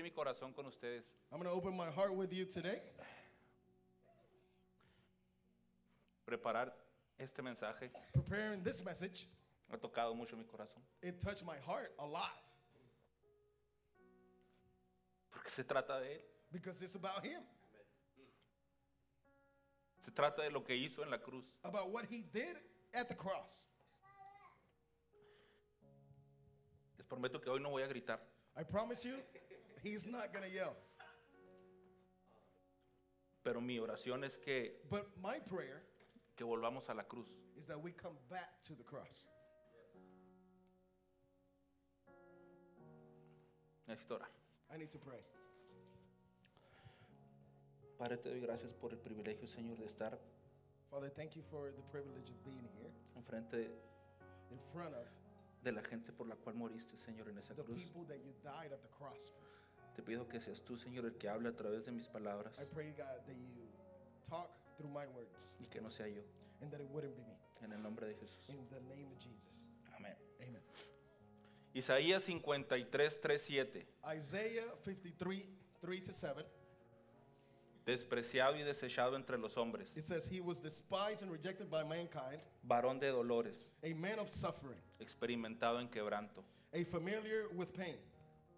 abrir mi corazón con ustedes. I'm going to open my heart with you today. Preparar este mensaje Preparing this message, ha tocado mucho mi corazón. it touched my heart a lot Porque se trata de Él. because it's about Him, Se trata de lo que hizo en la cruz. about what He did at the cross. Les prometo que hoy no voy a gritar. I promise you, He's not going to yell. Pero mi oración es que, But my prayer que volvamos a la cruz. is that we come back to the cross. Necesito orar. I need to pray. Padre, te doy gracias por el privilegio, Señor, de estar Father, thank you for the privilege of being here enfrente in front of de la gente por la cual moriste, Señor, en esa the cruz. people that you died at the cross for. Te pido que seas tú, Señor, el que hable a través de mis palabras I pray, God, that you talk through my words y que no sea yo. and that it wouldn't be me. En el nombre de Jesús. In the name of Jesus. Amén. Amen. Isaías 53, 3, 7. Isaiah 53, 3 to 7. Despreciado y desechado entre los hombres, It says, He was despised and rejected by mankind, varón de dolores, a man of suffering, experimentado en quebranto, a familiar with pain,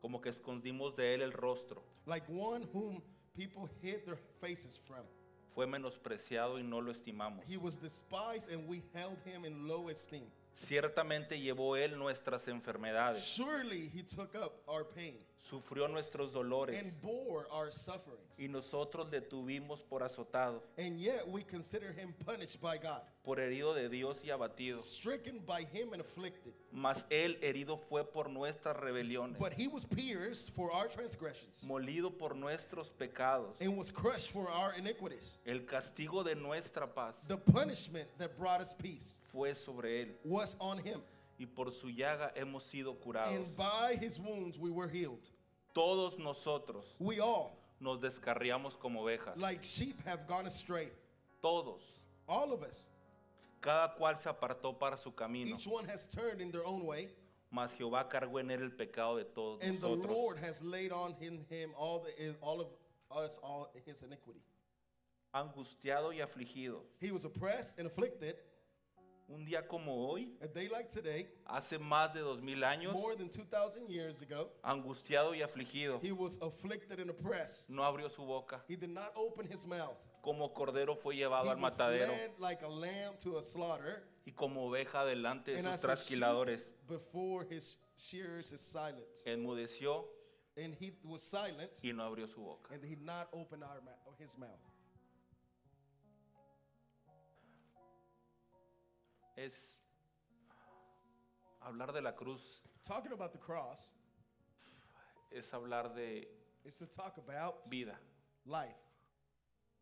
como que escondimos de él el rostro. like one whom people hid their faces from. Fue menospreciado y no lo estimamos. He was despised and we held him in low esteem. Ciertamente llevó él nuestras enfermedades, Surely he took up our pain sufrió nuestros dolores and bore our sufferings. y nosotros le tuvimos por azotado, And yet we consider him punished by God, por herido de Dios y abatido. stricken by him and afflicted. Mas él herido fue por nuestras rebeliones, But he was pierced for our transgressions molido por nuestros pecados. and was crushed for our iniquities. El castigo de nuestra paz The punishment that brought us peace fue sobre él was on him, y por su llaga hemos sido curados. and by his wounds we were healed. Todos nosotros We all, nos descarriamos como ovejas. like sheep, have gone astray. Todos. All of us. Cada cual se apartó para su camino. Each one has turned in their own way, Mas Jehová cargó en él el pecado de todos and the nosotros. Lord has laid on him, him all, the, all of us all his iniquity. Angustiado y afligido. He was oppressed and afflicted. Un día como hoy, A day like today, hace más de dos mil años, more than 2,000 years ago, angustiado y afligido, he was afflicted and oppressed. no abrió su boca. He did not open his mouth. Como cordero fue llevado He al was matadero led like a lamb to a slaughter, y como oveja delante de sus trasquiladores. before his shears is silent. Enmudeció And he was silent, y no abrió su boca. and he did not open our his mouth. Es hablar de la cruz, Talking about the cross es hablar de is to talk about vida, life,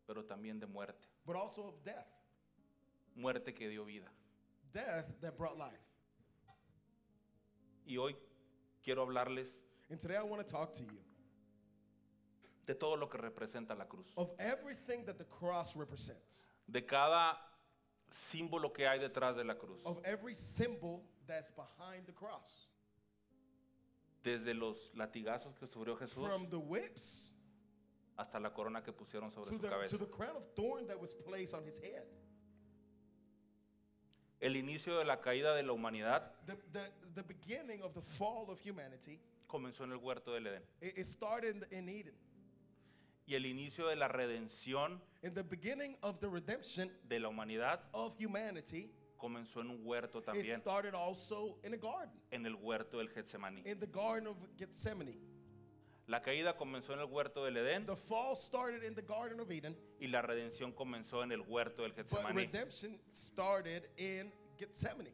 pero también de muerte. but also of death. Muerte que dio vida. Death that brought life. Y hoy quiero hablarles And today I want to talk to you de todo lo que representa la cruz. of everything that the cross represents, De cada símbolo que hay detrás de la cruz. of every symbol that's behind the cross. Desde los latigazos que sufrió Jesús From the whips hasta la corona que pusieron sobre to su the, to cabeza. the crown of thorn that was placed on his head. El inicio de la caída de la humanidad The, the, the beginning of the fall of humanity, comenzó en el huerto del Edén. it, it started in Eden. Y el inicio de la redención the beginning of the redemption de la humanidad of humanity, comenzó en un huerto it también, started also in a garden, en el huerto del Getsemaní. in the Garden of Gethsemane. La caída comenzó en el huerto del Edén The fall started in the Garden of Eden, y la redención comenzó en el huerto del but Getsemaní. redemption started in Gethsemane.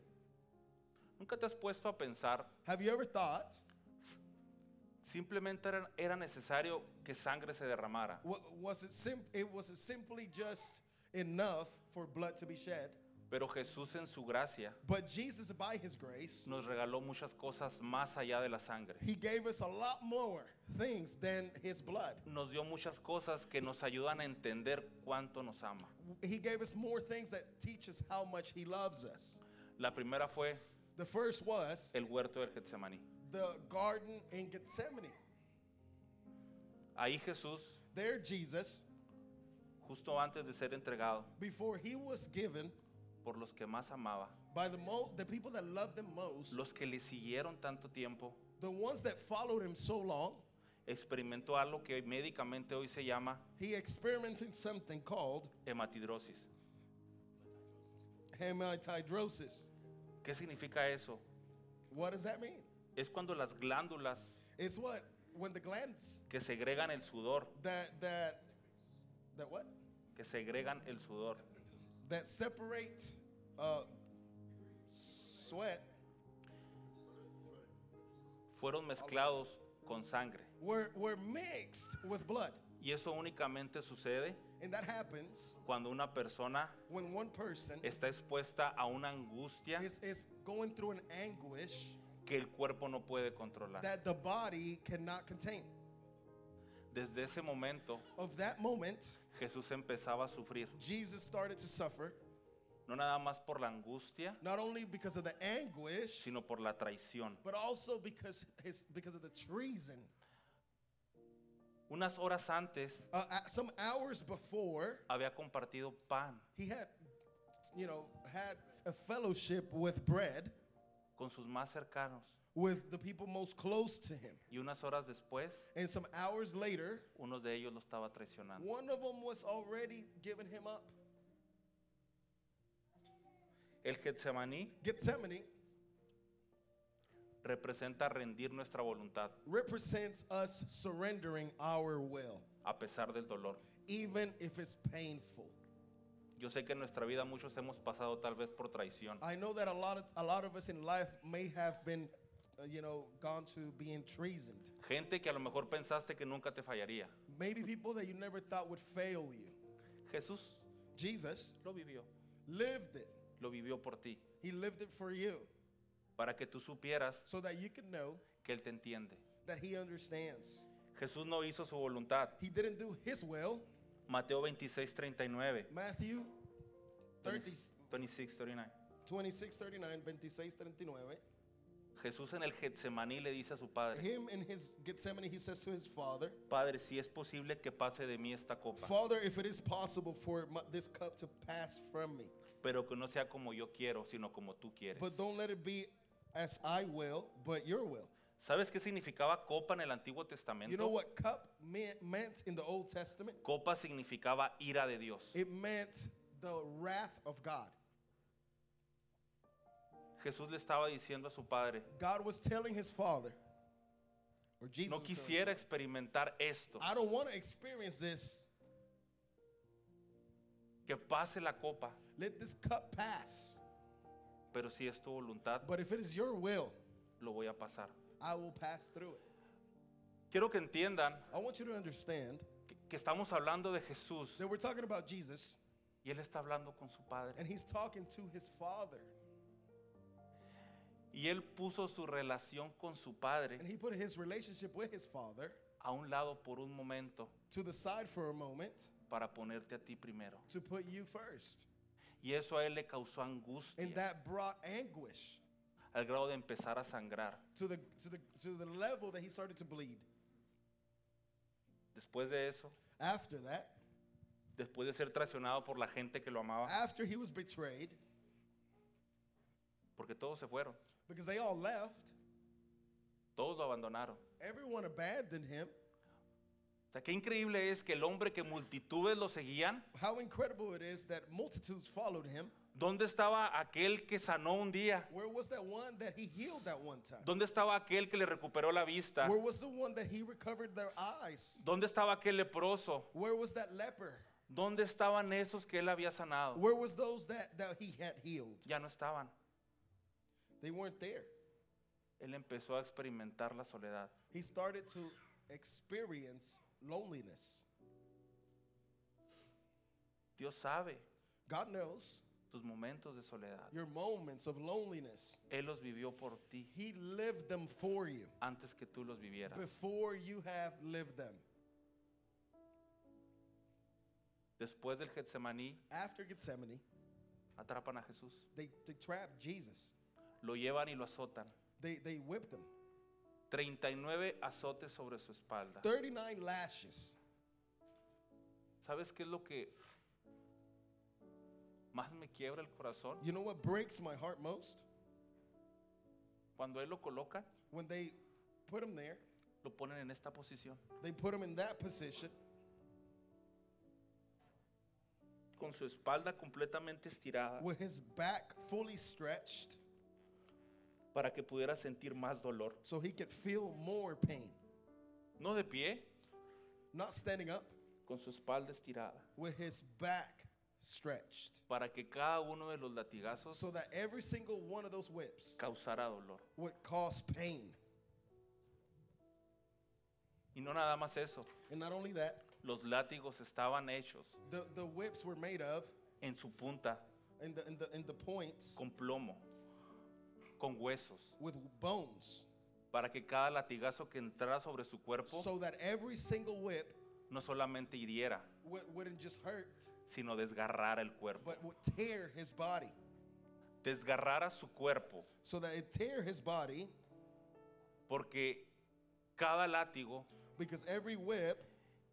¿Nunca te has puesto a pensar, Have you ever thought, simplemente era, era necesario que sangre se derramara? wa- was it, sim- it was simply just enough for blood to be shed? Pero Jesús en su gracia But Jesus, by his grace, nos regaló muchas cosas más allá de la sangre. he gave us a lot more things than his blood. Nos dio muchas cosas que nos ayudan a entender cuánto nos ama. He gave us more things that teach us how much he loves us. La primera fue The first was el huerto del Getsemaní. The garden in Gethsemane. Ahí Jesús, There, Jesus, justo antes de ser entregado before he was given por los que más amaba, by the mo- the people that loved him most, los que le siguieron tanto tiempo, the ones that followed him so long, experimentó algo que médicamente hoy se llama he experimented something called hematidrosis. hematidrosis. ¿Qué significa eso? What does that mean? Es cuando las glándulas It's what when the glands que segregan el sudor, that that that what que segregan el sudor, that separate uh, sweat fueron mezclados con sangre. were were mixed with blood, Y eso únicamente sucede and that happens cuando una persona when one person está expuesta a una angustia is is going through an anguish que el cuerpo no puede controlar. that the body cannot contain. Desde ese momento Of that moment, Jesús empezaba a sufrir, Jesus started to suffer no nada más por la angustia, not only because of the anguish, sino por la traición. but also because his because of the treason. Unas horas antes Uh, uh, some hours before, había compartido pan he had, you know, had a fellowship with bread con sus más cercanos with the people most close to him. y unas horas después And some hours later, uno de ellos lo estaba traicionando. one of them was already giving him up. El Getsemaní Gethsemane representa rendir nuestra voluntad represents us surrendering our will, a pesar del dolor. even if it's painful. Yo sé que en nuestra vida muchos hemos pasado tal vez por traición. I know that a lot of a lot of us in life may have been, uh, you know, gone to being treasoned. Gente que a lo mejor pensaste que nunca te fallaría. Maybe people that you never thought would fail you. Jesús Jesus lo vivió, lived it. lo vivió por ti, He lived it for you para que tú supieras so that you can know que Él te entiende. that he understands. Jesús no hizo su voluntad. He didn't do his will. Mateo 26, 39. Matthew 30, 26, 39. 26, 39, 26, 39. Jesús en el Getsemaní le dice a su padre, Him in his Gethsemane, he says to his father, Padre, si es posible que pase de mí esta copa, Father, if it is possible for this cup to pass from me, pero que no sea como yo quiero, sino como tú quieres. but don't let it be as I will, but your will. ¿Sabes qué significaba copa en el Antiguo Testamento? You know what cup meant, meant in the Old Testament? Copa significaba ira de Dios. It meant the wrath of God. Jesús le estaba diciendo a su padre, God was telling his father, or Jesus, no quisiera experimentar esto, I don't want to experience this. que pase la copa, Let this cup pass. pero si es tu voluntad, But if it is your will, lo voy a pasar. I will pass through it. Quiero que entiendan I want you to understand que, que estamos hablando de Jesús that we're talking about Jesus, y Él está hablando con su Padre. and he's talking to his father. Y Él puso su relación con su Padre And he put his relationship with his father a un lado por un momento to the side for a moment para ponerte a ti primero. to put you first. Y eso a Él le causó And that brought anguish al grado de empezar a sangrar. to the, to the, to the level that he started to bleed. Después de eso, After that, después de ser traicionado por la gente que lo amaba, after he was betrayed, porque todos se fueron, because they all left, todos lo abandonaron. everyone abandoned him. O sea, qué increíble es que el hombre que multitudes lo seguían, How incredible it is that multitudes followed him. ¿Dónde estaba aquel que sanó un día? Where was that one that he healed that one time? ¿Dónde estaba aquel que le recuperó la vista? Where was the one that he recovered their eyes? ¿Dónde estaba aquel leproso? Where was that leper? ¿Dónde estaban esos que él había sanado? Where was those that, that he had healed? Ya no estaban. They weren't there. Él empezó a experimentar la soledad. He started to experience loneliness. Dios sabe God knows tus momentos de soledad. your moments of loneliness. Él los vivió por ti He lived them for you antes que tú los vivieras. before you have lived them. Después del Getsemaní, After Gethsemane, atrapan a Jesús. they, they trapped Jesus. Lo llevan y lo azotan. They, they whipped him. 39 azotes sobre su espalda. 39 lashes. ¿Sabes qué es lo que más me quiebra el corazón? You know what breaks my heart most? Cuando él lo colocan, When they put him there, lo ponen en esta posición, they put him in that position con su espalda completamente estirada, with his back fully stretched para que pudiera sentir más dolor. so he could feel more pain. No de pie, Not standing up, con su espalda estirada, with his back stretched para que cada uno de los latigazos so that every single one of those whips causara dolor. would cause pain. Y no nada más eso, And not only that, los látigos estaban hechos the, the whips were made of, en su punta in the, in the, in the points, con plomo, con huesos, with bones, para que cada latigazo que entrara sobre su cuerpo so that every single whip no solamente hiriera, would, wouldn't just hurt, sino desgarrara el cuerpo. but would tear his body. Desgarrara su cuerpo, So that it tear his body, porque cada látigo because every whip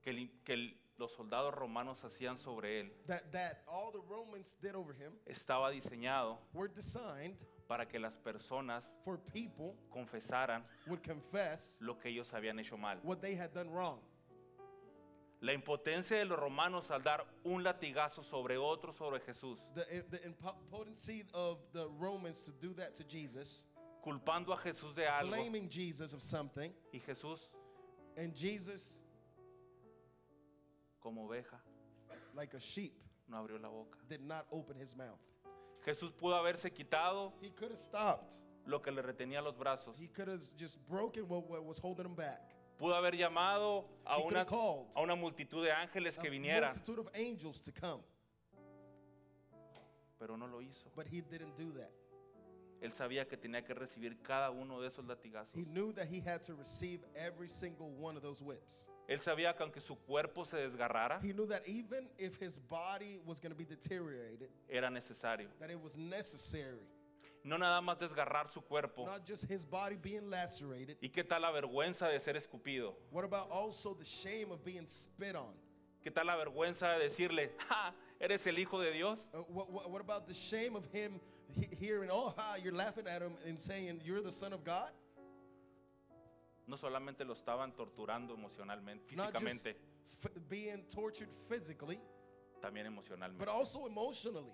que, el- que el- los soldados romanos hacían sobre él that, that all the Romans did over him estaba diseñado were designed para que las personas for people confesaran would confess lo que ellos habían hecho mal. what they had done wrong. La impotencia de los romanos al dar un latigazo sobre otro, sobre Jesús, The, the impotency of the Romans to do that to Jesus, culpando a Jesús de algo, blaming Jesus of something, y Jesús, and Jesus, como oveja, like a sheep, no abrió la boca. did not open his mouth. Jesús pudo haberse quitado He could have stopped. lo que le retenía los brazos. He could have just broken what, what was holding him back. Pudo haber llamado a He una, a una multitud de ángeles que vinieran, pero no lo hizo. but he didn't do that. Él sabía que tenía que recibir cada uno de esos latigazos. He knew that he had to receive every single one of those whips. Él sabía que aunque su cuerpo se desgarrara, He knew that even if his body was going to be deteriorated, era necesario. that it was necessary. No nada más desgarrar su cuerpo. Not just his body being lacerated. ¿Y qué tal la vergüenza de ser escupido? What about also the shame of being spit on? ¿Qué tal la vergüenza de decirle, ja, eres el hijo de Dios? Uh, what, what, what about the shame of him he- hearing, oh, ha, you're laughing at him and saying, you're the son of God? No solamente lo estaban torturando emocionalmente, Not just físicamente, being tortured physically, también but emocionalmente. also emotionally.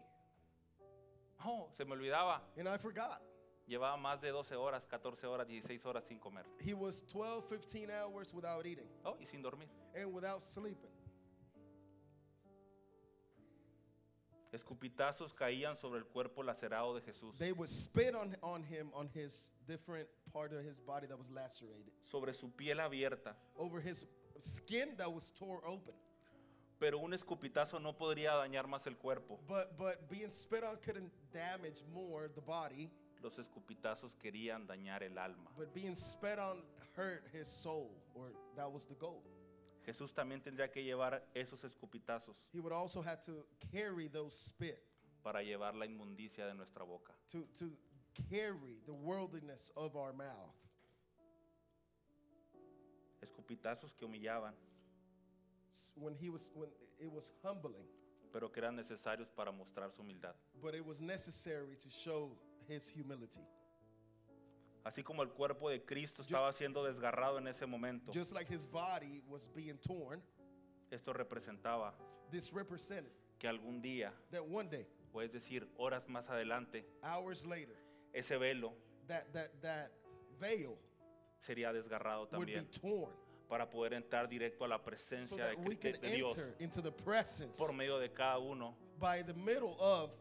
Oh, se me olvidaba. And I forgot. Llevaba más de 12 horas, 14 horas, 16 horas sin comer. He was 12, 15 hours without eating Oh, y sin dormir. and without sleeping. Escupitazos caían sobre el cuerpo lacerado de Jesús, They would spit on, on him on his different part of his body that was lacerated, sobre su piel abierta. over his skin that was tore open. Pero un escupitazo no podría dañar más el cuerpo. But but being spit on couldn't damage more the body, Los escupitazos querían dañar el alma. but being spit on hurt his soul, or that was the goal. Jesús también tendría que llevar esos escupitazos He would also have to carry those spit para llevar la inmundicia de nuestra boca. to to carry the worldliness of our mouth. Escupitazos que humillaban, When he was when it was humbling, pero que eran necesarios para mostrar su humildad. but it was necessary to show his humility. Así como el cuerpo de Cristo estaba siendo desgarrado en ese momento, Just like his body was being torn, esto representaba this represented que algún día, that one day, o es decir, horas más adelante, hours later, ese velo that that that veil sería desgarrado would be también torn para poder entrar directo a la so presencia de, Dios enter into the presence por medio de cada uno by the middle of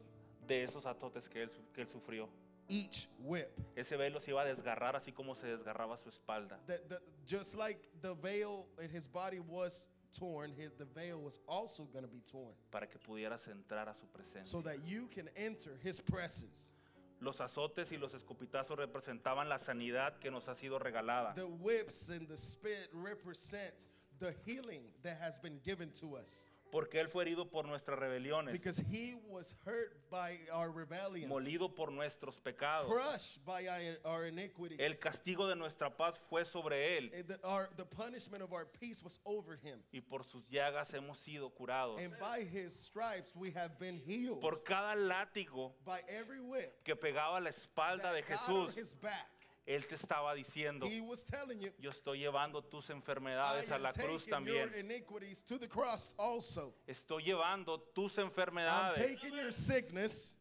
de esos azotes que él, su- que él sufrió. each whip. Ese velo se iba a desgarrar así como se desgarraba su espalda. The, just like the veil in his body was torn, his the veil was also going to be torn para que pudieras entrar a su presencia. so that you can enter his presence. Los azotes y los escupitazos representaban la sanidad que nos ha sido regalada. The whips and the spit represent the healing that has been given to us. Porque Él fue herido por nuestras rebeliones, because he was hurt by our rebellions, molido por nuestros pecados. crushed by our, iniquities. El castigo de nuestra paz fue sobre Él, And the, our, the punishment of our peace was over him. y por sus llagas hemos sido curados. And by his stripes we have been healed. Por cada látigo by every whip que pegaba la espalda de Jesús, his back, Él te estaba diciendo, he was telling you, yo estoy llevando tus I enfermedades a am la cruz taking your también. iniquities to the cross also. Estoy llevando tus I'm enfermedades. taking your sickness.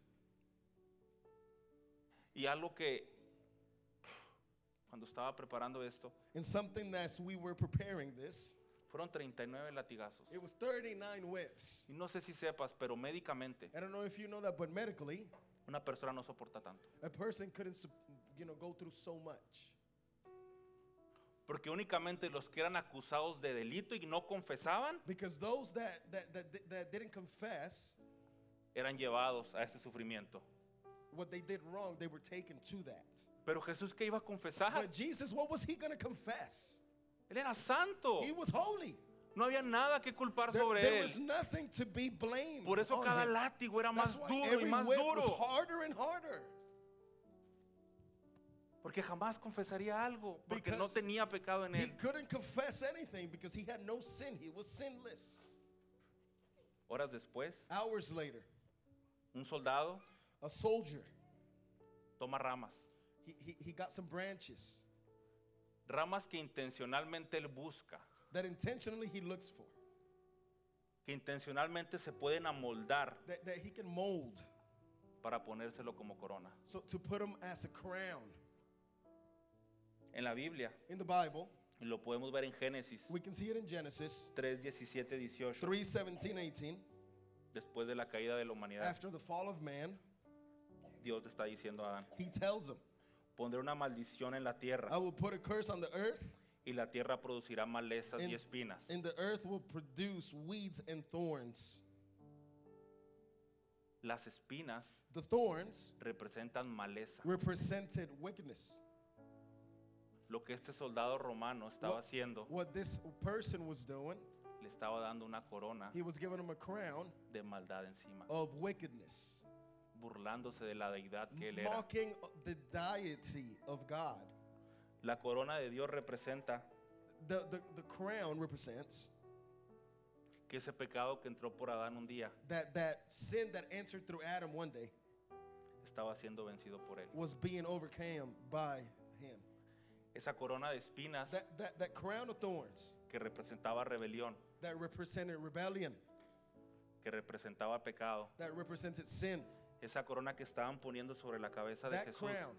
Y algo que cuando estaba preparando esto, And something that as we were preparing this, fueron 39 latigazos. it was 39 whips. Y no sé si sepas, pero médicamente I don't know if you know that, but medically, una persona no soporta tanto. a person couldn't, you know, go through so much. Porque únicamente los que eran acusados de delito y no confesaban Because those that, that, that, di- that didn't confess eran llevados a ese sufrimiento. what they did wrong, they were taken to that. Pero Jesús que iba a confesar, But Jesus, what was he going to confess? él era santo. He was holy. No había nada que culpar There, sobre there él. was nothing to be blamed. Por eso on cada him. látigo era That's más why duro y every más whip was duro. harder and harder. Porque jamás confesaría algo, porque no tenía pecado en He él. couldn't confess anything because he had no sin. He was sinless. Horas después, Hours later, un soldado a soldier, toma ramas. he, he, he got some branches Ramas que intencionalmente él busca, that intentionally he looks for, que intencionalmente se pueden amoldar that, that he can mold para ponérselo como corona. so to put him as a crown. En la Biblia, In the Bible, y lo podemos ver en Génesis we can see it in Genesis 3, 17, 18, 3 17, 18. después de la caída de la humanidad, After the fall of man, Dios está diciendo a Adán, he tells him, pondré una maldición en la tierra I will put a curse on the earth, y la tierra producirá malezas y and, espinas. and the earth will produce weeds and thorns. Las espinas The thorns representan maleza. represented wickedness. Lo que este soldado romano estaba What- haciendo, What this person was doing, le estaba dando una corona he was giving him a crown de maldad encima, of wickedness, burlándose de la deidad que él era. mocking the deity of God. La corona de Dios representa The, the, the crown represents que ese pecado que entró por Adán un día that, that sin that entered through Adam one day estaba siendo vencido por él. was being overcome by. Esa corona de espinas That, that, that crown of thorns que representaba rebelión, that represented rebellion, que representaba pecado, that represented sin, esa corona que estaban poniendo sobre la cabeza de that Jesús, crown,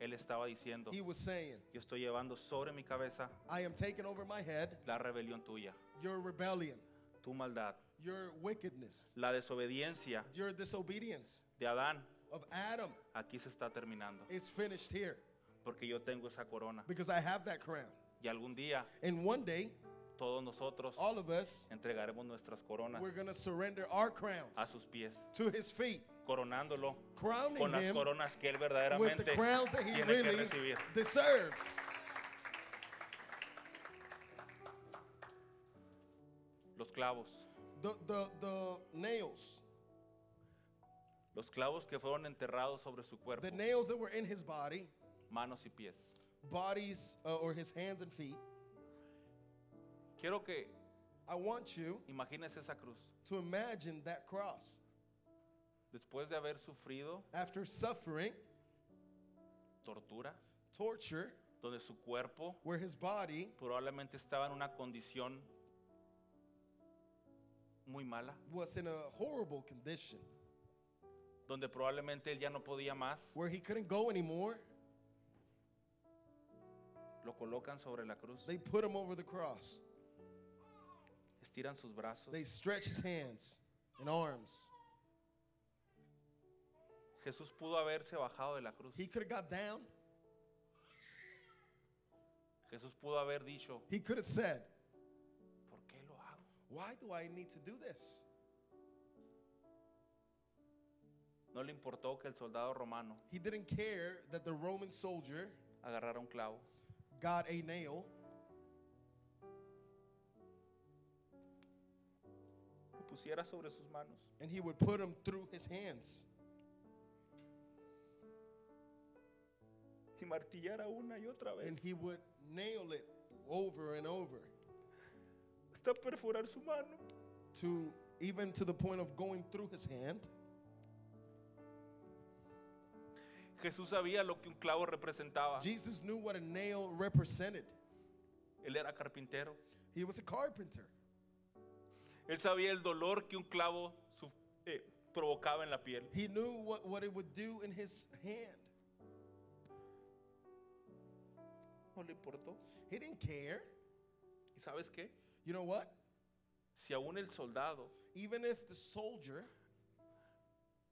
él estaba diciendo, he was saying, yo estoy llevando sobre mi cabeza I am taking over my head la rebelión tuya, your rebellion, tu maldad, your wickedness, la desobediencia your disobedience de Adán. of Adam Aquí se está terminando, is finished here porque yo tengo esa corona. because I have that crown. Y algún día And one day, todos nosotros all of us, entregaremos nuestras coronas we're going to surrender our crowns a sus pies, to his feet, coronándolo crowning con las him coronas que él with verdaderamente the crowns that he tiene que really recibir. deserves. Los clavos, The, the, the nails, los clavos que fueron enterrados sobre su cuerpo, the nails that were in his body, manos y pies. bodies uh, or his hands and feet. Quiero que I want you imagines esa cruz. to imagine that cross. Después de haber sufrido After suffering, tortura, torture, donde su cuerpo where his body probablemente estaba en una condición muy mala, was in a horrible condition, donde probablemente él ya no podía más, where he couldn't go anymore, lo colocan sobre la cruz, they put him over the cross. estiran sus brazos. They stretch his hands and arms. Jesús pudo haberse bajado de la cruz. He could have got down. Jesús pudo haber dicho, He could have said, ¿por qué lo hago? Why do I need to do this? No le importó que el soldado romano He didn't care that the Roman soldier agarrara un clavo, got a nail pusiera sobre sus manos. and he would put them through his hands Y martillara una y otra vez. and he would nail it over and over Hasta perforar su mano. to even to the point of going through his hand. Jesús sabía lo que un clavo representaba. Jesus knew what a nail represented. Él era carpintero. He was a carpenter. Él sabía el dolor que un clavo eh, provocaba en la piel. He knew what, what it would do in his hand. No le importó. He didn't care. ¿Y sabes qué? You know what? Si aún el soldado Even if the soldier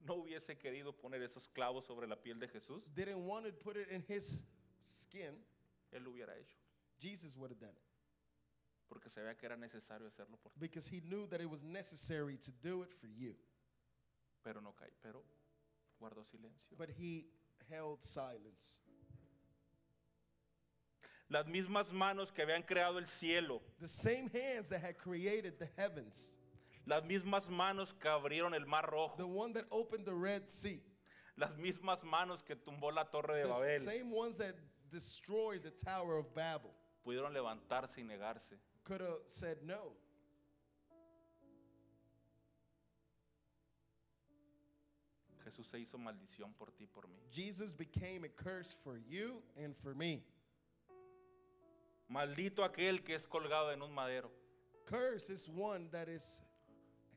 no hubiese querido poner esos clavos sobre la piel de Jesús, didn't want to put it in his skin, él lo hubiera hecho. Jesus would have done it Porque sabía que era necesario hacerlo por ti. because he knew that it was necessary to do it for you. Pero no cae. Pero guardó silencio. But he held silence. Las mismas manos que habían creado el cielo, The same hands that had created the heavens, las mismas manos que abrieron el mar the rojo, one that opened the Red Sea, las mismas manos que tumbó la torre de the Babel, same ones that destroyed the Tower of Babel, pudieron levantarse y negarse. could have said no. Jesús se hizo maldición por ti por mí. Jesus became a curse for you and for me. Maldito aquel que es colgado en un madero. Curse is one that is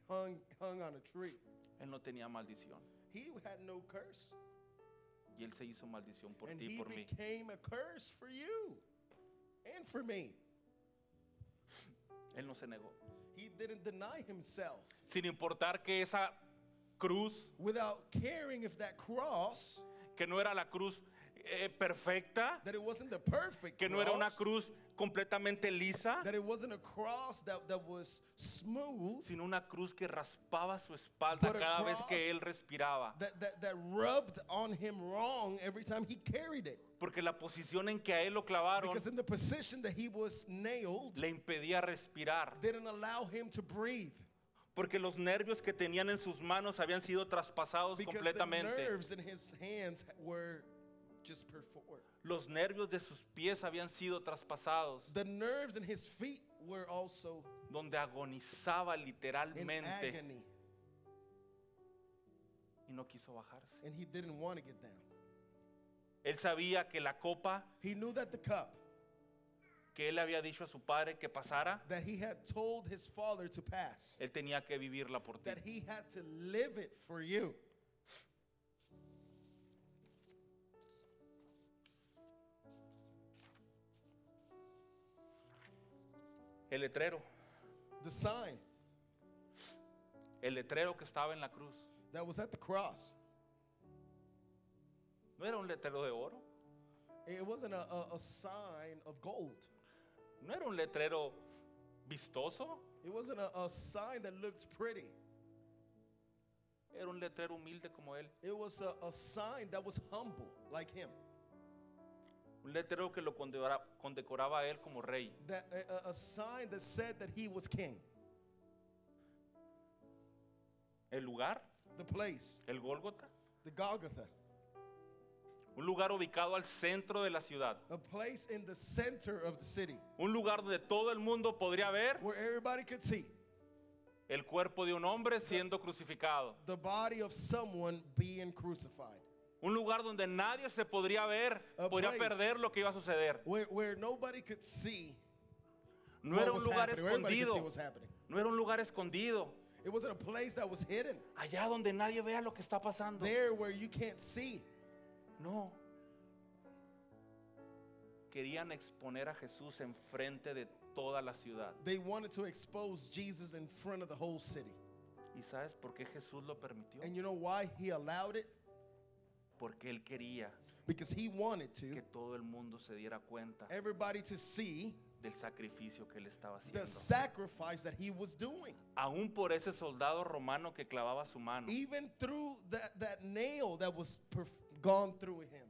hung, hung on a tree. Él no tenía maldición. He had no curse. Y él se hizo maldición por and ti y he por mí. became a curse for you and for me. Él no se negó. He didn't deny himself Sin importar que esa cruz, without caring if that cross, que no era la cruz eh, perfecta, that it wasn't the perfect que no era una cross, cruz completamente lisa, that it wasn't a cross that, that was smooth, sino una cruz que raspaba su espalda But a cada vez que él respiraba. that, that, that rubbed on him wrong every time he carried it. Porque la posición en que a él lo clavaron Because in the position that he was nailed, le impedía respirar. didn't allow him to breathe. Porque los nervios que tenían en sus manos habían sido traspasados Because the completamente. nerves in his hands were just perfored. Los nervios de sus pies habían sido traspasados. The nerves in his feet were also Donde agonizaba in literalmente agony, y no quiso bajarse. and he didn't want to get down. Él sabía que la copa He knew that the cup que él había dicho a su padre que pasara, that he had told his father to pass, él tenía que vivirla por ti. that he had to live it for you. El letrero, The sign. El letrero que estaba en la cruz, that was at the cross, no era un letrero de oro, it wasn't a, a, a sign of gold. no era un letrero vistoso, It wasn't a, a sign that looked pretty. era un letrero humilde como él, It was a, a sign that was humble, like him. Un letrero que lo condecora- condecoraba a él como rey. That a, a- a sign that said that he was king. El lugar, The place, el Gólgota, the Golgotha, un lugar ubicado al centro de la ciudad, a place in the center of the city. Un lugar donde todo el mundo podría ver where everybody could see. el cuerpo de un hombre siendo crucificado, the body of someone being crucified. Un lugar donde nadie se podría ver, A podría perder lo que iba a suceder. Where, where nobody could see No era un lugar escondido, no era un lugar escondido, It wasn't a place that was hidden. allá donde nadie vea lo que está pasando. There where you can't see. No. Querían exponer a Jesús enfrente de toda la ciudad. They wanted to expose Jesus in front of the whole city. ¿Y sabes por qué Jesús lo permitió? And you know why he allowed it? Porque Él quería Because he wanted que to todo el mundo se diera cuenta everybody to see del sacrificio que Él estaba the haciendo. sacrifice that he was doing. Aún por ese soldado romano que clavaba su mano. Even through that, that nail that was perf- gone through him.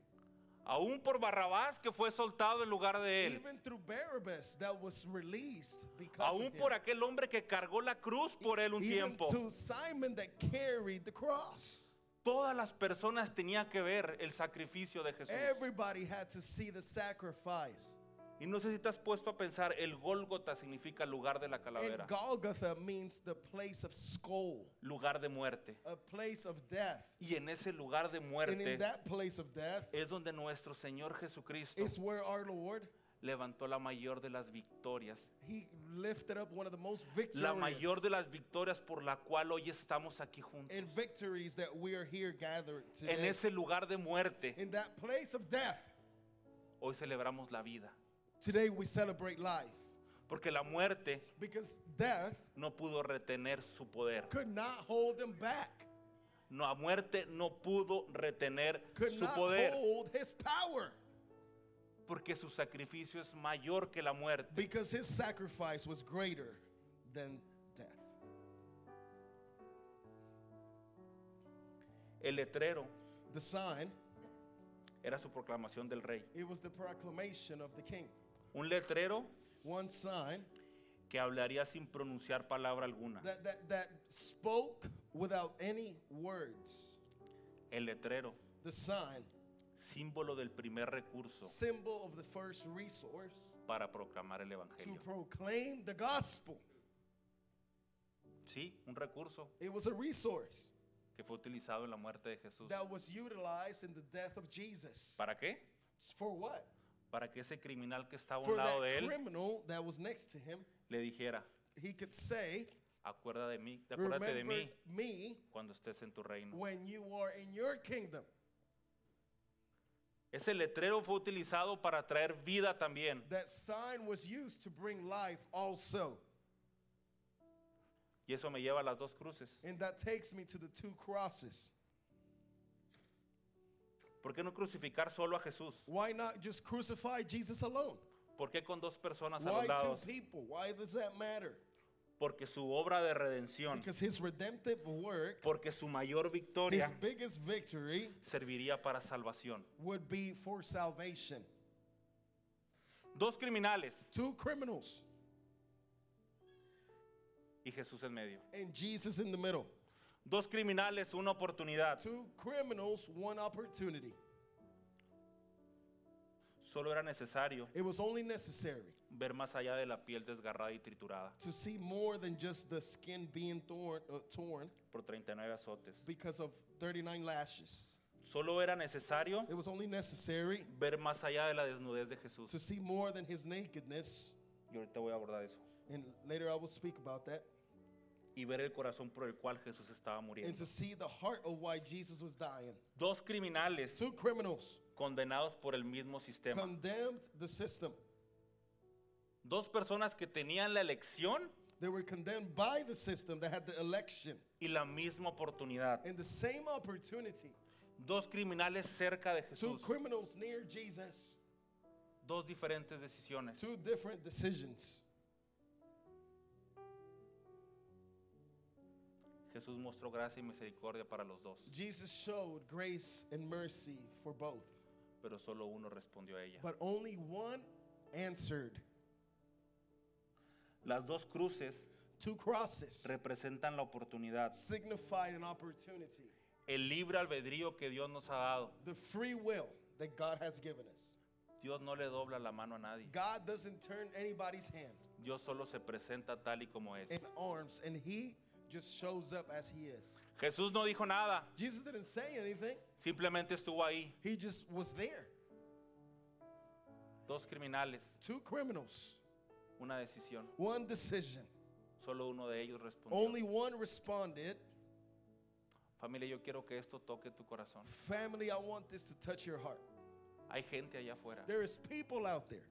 Aún por Barrabás que fue soltado en lugar de él. Even through Barabbas that was released because Aún of him. por aquel hombre que cargó la cruz por él un Even tiempo. to Simon that carried the cross. Todas las personas tenían que ver el sacrificio de Jesús. Everybody had to see the sacrifice. Y no sé si te has puesto a pensar, el Gólgota significa lugar de la And calavera, Golgotha means the place of skull, lugar de muerte. a place of death. Y en ese lugar de And in muerte that place of death es donde nuestro Señor Jesucristo is where our Lord, levantó la mayor de las victorias. He lifted up one of the most La mayor de las victorias por la cual hoy estamos aquí juntos. and victories that we are here gathered En today. ese lugar de muerte, In that place of death, hoy celebramos la vida. today we celebrate life. Porque la muerte Because death no pudo retener su poder. could not hold him back, No, la muerte no pudo retener could su not poder. hold his power. Porque su sacrificio es mayor que la muerte. Because his sacrifice was greater than death. El letrero The sign, era su proclamación del rey. it was the proclamation of the king. Un letrero One sign que hablaría sin pronunciar palabra alguna. that, that, that spoke without any words. El letrero, The sign, símbolo del primer recurso symbol of the first resource para proclamar el to evangelio. proclaim the gospel. Sí, un recurso It was a resource que fue utilizado en la muerte de Jesús. that was utilized in the death of Jesus. ¿Para qué? For what? Para que ese criminal que estaba a For un lado de él criminal that was next to him, le dijera, he could say, acuerda de mí, acuérdate de Remember mí me cuando estés en tu reino. when you are in your kingdom. Ese letrero fue utilizado para traer vida también. That sign was used to bring life also. Y eso me lleva a las dos cruces. And that takes me to the two crosses. ¿Por qué no crucificar solo a Jesús? Why not just crucify Jesus alone? ¿Por qué con dos personas a Why los two lados? people? Why does that matter? Porque su obra de redención, Because his redemptive work, porque su mayor victoria his biggest victory, serviría para salvación. would be for salvation. Dos criminales Two criminals y Jesús en medio. and Jesus in the middle. Dos criminales, una oportunidad. Two criminals, one opportunity. Solo era necesario It was only necessary ver más allá de la piel desgarrada y triturada to see more than just the skin being torn, uh, torn por 39 azotes. because of 39 lashes. Solo era necesario It was only necessary ver más allá de la desnudez de Jesús. to see more than his nakedness. Y ahorita voy a abordar eso. And later I will speak about that. Y ver el corazón por el cual Jesús estaba And muriendo. to see the heart of why Jesus was dying. Dos criminales Two criminals condenados por el mismo sistema. condemned the system. Dos personas que tenían la elección They were condemned by the system that had the election y la misma oportunidad. and the same opportunity. Dos criminales cerca de Two Jesús. criminals near Jesus. Dos diferentes decisiones. Two different decisions. Jesús mostró gracia y misericordia para los dos, Jesus showed grace and mercy for both, pero solo uno respondió a ella. but only one answered. Las dos cruces Two crosses representan la oportunidad, signified an opportunity, el libre albedrío que Dios nos ha dado. the free will that God has given us. Dios no le dobla la mano a nadie. God doesn't turn anybody's hand Dios solo se presenta tal y como es. in arms, and He just shows up as He is. Jesús no dijo nada, Jesus didn't say anything, simplemente estuvo ahí. He just was there. Dos criminales, Two criminals, una decisión. one decision. Solo uno de ellos respondió. Only one responded. Familia, yo quiero que esto toque tu corazón. Family, I want this to touch your heart. Hay gente allá afuera There is people out there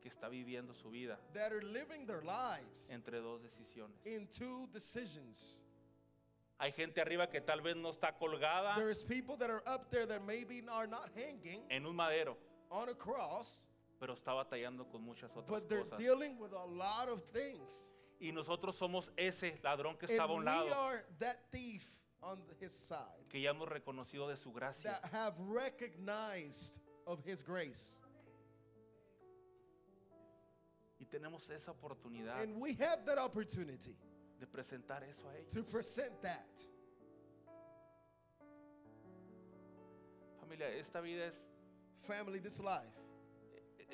que está viviendo su vida that are living their lives entre dos decisiones. in two decisions. Hay gente arriba que tal vez no está colgada There is people that are up there that maybe are not hanging en un madero, on a cross, pero está batallando con muchas otras but they're cosas. dealing with a lot of things. Y nosotros somos ese ladrón que And estaba a un we lado. are that thief on his side que ya hemos reconocido de su gracia. that have recognized of his grace. Y tenemos esa oportunidad And we have that opportunity de presentar eso a ellos. to present that. Familia, esta vida es, Family, this life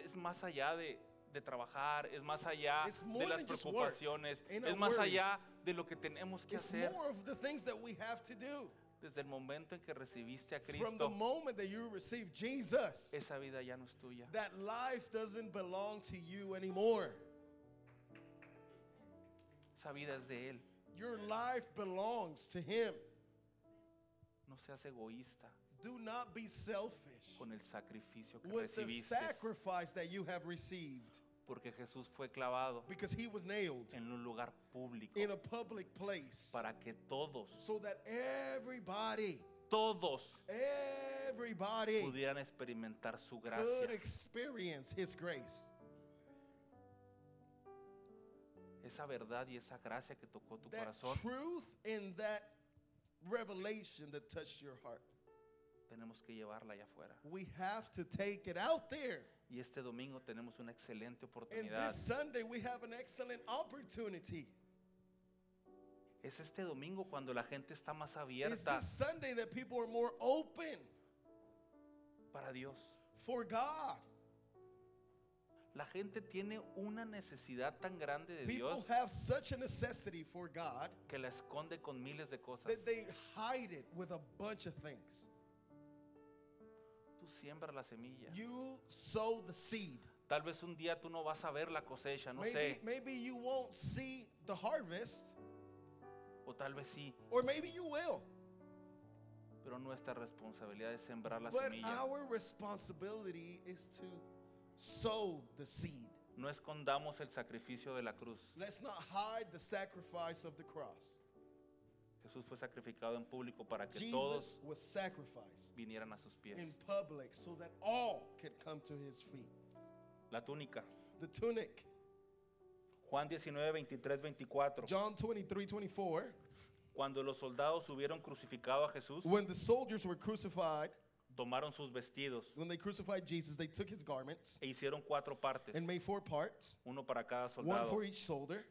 es más allá de, de trabajar, es más allá It's de las than just work preocupaciones, es our más worries. allá de lo que tenemos que it's hacer. more of the things that we have to do. Desde el momento en que recibiste a From the Cristo, moment that you receive Jesus, esa vida ya no es tuya. that life doesn't belong to you anymore. Esa vida es de Él. Your life belongs to Him. No seas egoísta Do not be selfish con el sacrificio que with the recibiste. sacrifice that you have received Porque Jesús fue clavado because He was nailed en un lugar público in a public place para que todos, so that everybody, todos everybody pudieran experimentar su could gracia. experience His grace. Esa verdad y esa gracia que tocó tu That corazón, truth and that revelation that touched your heart. tenemos que llevarla allá afuera. We have to take it out there. Y este domingo tenemos una excelente And oportunidad. this Sunday, we have an excellent opportunity. Es este domingo cuando la gente está más It's abierta this Sunday that people are more open para Dios. for God. La gente tiene una necesidad tan grande de People Dios have such a necessity for God que la esconde con miles de cosas. that they hide it with a bunch of things. Tú siembras la semilla. You sow the seed. Tal vez un día tú no vas a ver la cosecha, no Maybe, sé. maybe you won't see the harvest, O tal vez sí. or maybe you will. Pero nuestra responsabilidad es sembrar la But semilla. our responsibility is to sow the seed. No escondamos el sacrificio de la cruz. Let's not hide the sacrifice of the cross. Jesús fue sacrificado en público para que Jesus todos was sacrificed vinieran a sus pies. in public so that all could come to his feet. La túnica. The tunic, Juan 19, 23, 24. John 23 24. Cuando los soldados hubieron crucificado a Jesús, When the soldiers were crucified, tomaron sus vestidos when they crucified Jesus, they took his garments e hicieron cuatro partes, and made four parts, uno para cada one soldado. for each shoulder.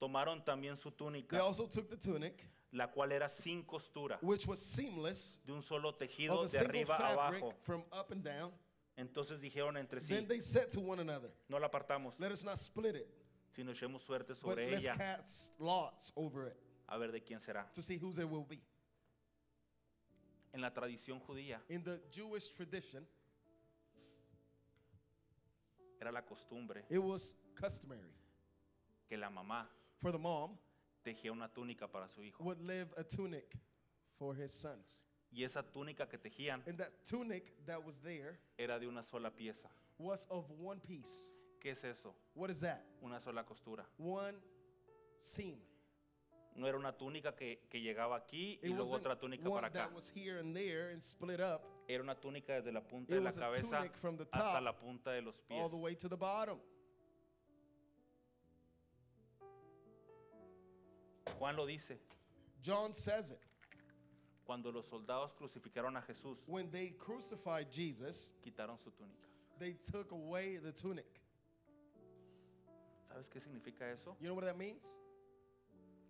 Tomaron también su They túnica, also took the tunic, la cual era sin costura, which was seamless, de un solo of tejido a de single arriba a fabric abajo. from up and down. Entonces dijeron entre sí, Then they said to one another, no la apartamos, Let us not split it, sino echemos suerte but sobre let's ella, cast lots over it a ver de quién será. to see whose it will be. En la tradición judía In the Jewish tradition, era la costumbre it was customary que la mamá for the mom tejía una túnica para su hijo. would live a tunic for his sons. Y esa túnica que tejían And that tunic that was there era de una sola pieza. was of one piece. ¿Qué es eso? What is that? Una sola costura. One seam. No era una túnica que, que llegaba aquí y It luego wasn't otra túnica one para acá. that was here and there and split up Era una túnica desde la punta It de la was a cabeza tunic from the hasta top la punta de los pies. all the way to the bottom. Juan lo dice. John says it. Cuando los soldados crucificaron a Jesús, When they crucified Jesus, quitaron su túnica. they took away the tunic. ¿Sabes qué significa eso? You know what that means?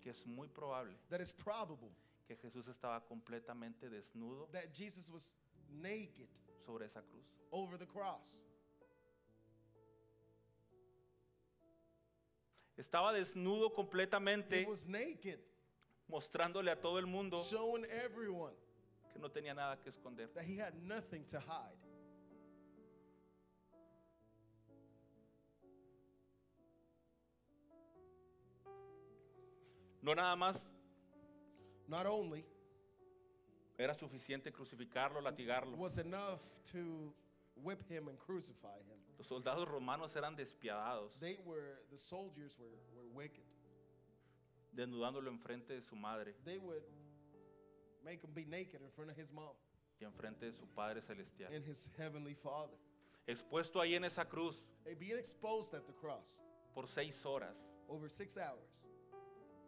Que es muy probable That it's probable que Jesús estaba completamente desnudo that Jesus was naked sobre esa cruz. over the cross. Estaba desnudo completamente, He was naked, mostrándole a todo el mundo showing everyone que no tenía nada que esconder. that he had nothing to hide. No nada más Not only era suficiente crucificarlo, latigarlo. was enough to whip him and crucify him. Los soldados romanos eran despiadados, They were, the soldiers were, were wicked. desnudándolo enfrente de su madre They would make him be naked in front of his mom y enfrente de su Padre Celestial. and his heavenly father. Expuesto ahí en esa cruz And being exposed at the cross por seis horas, over six hours,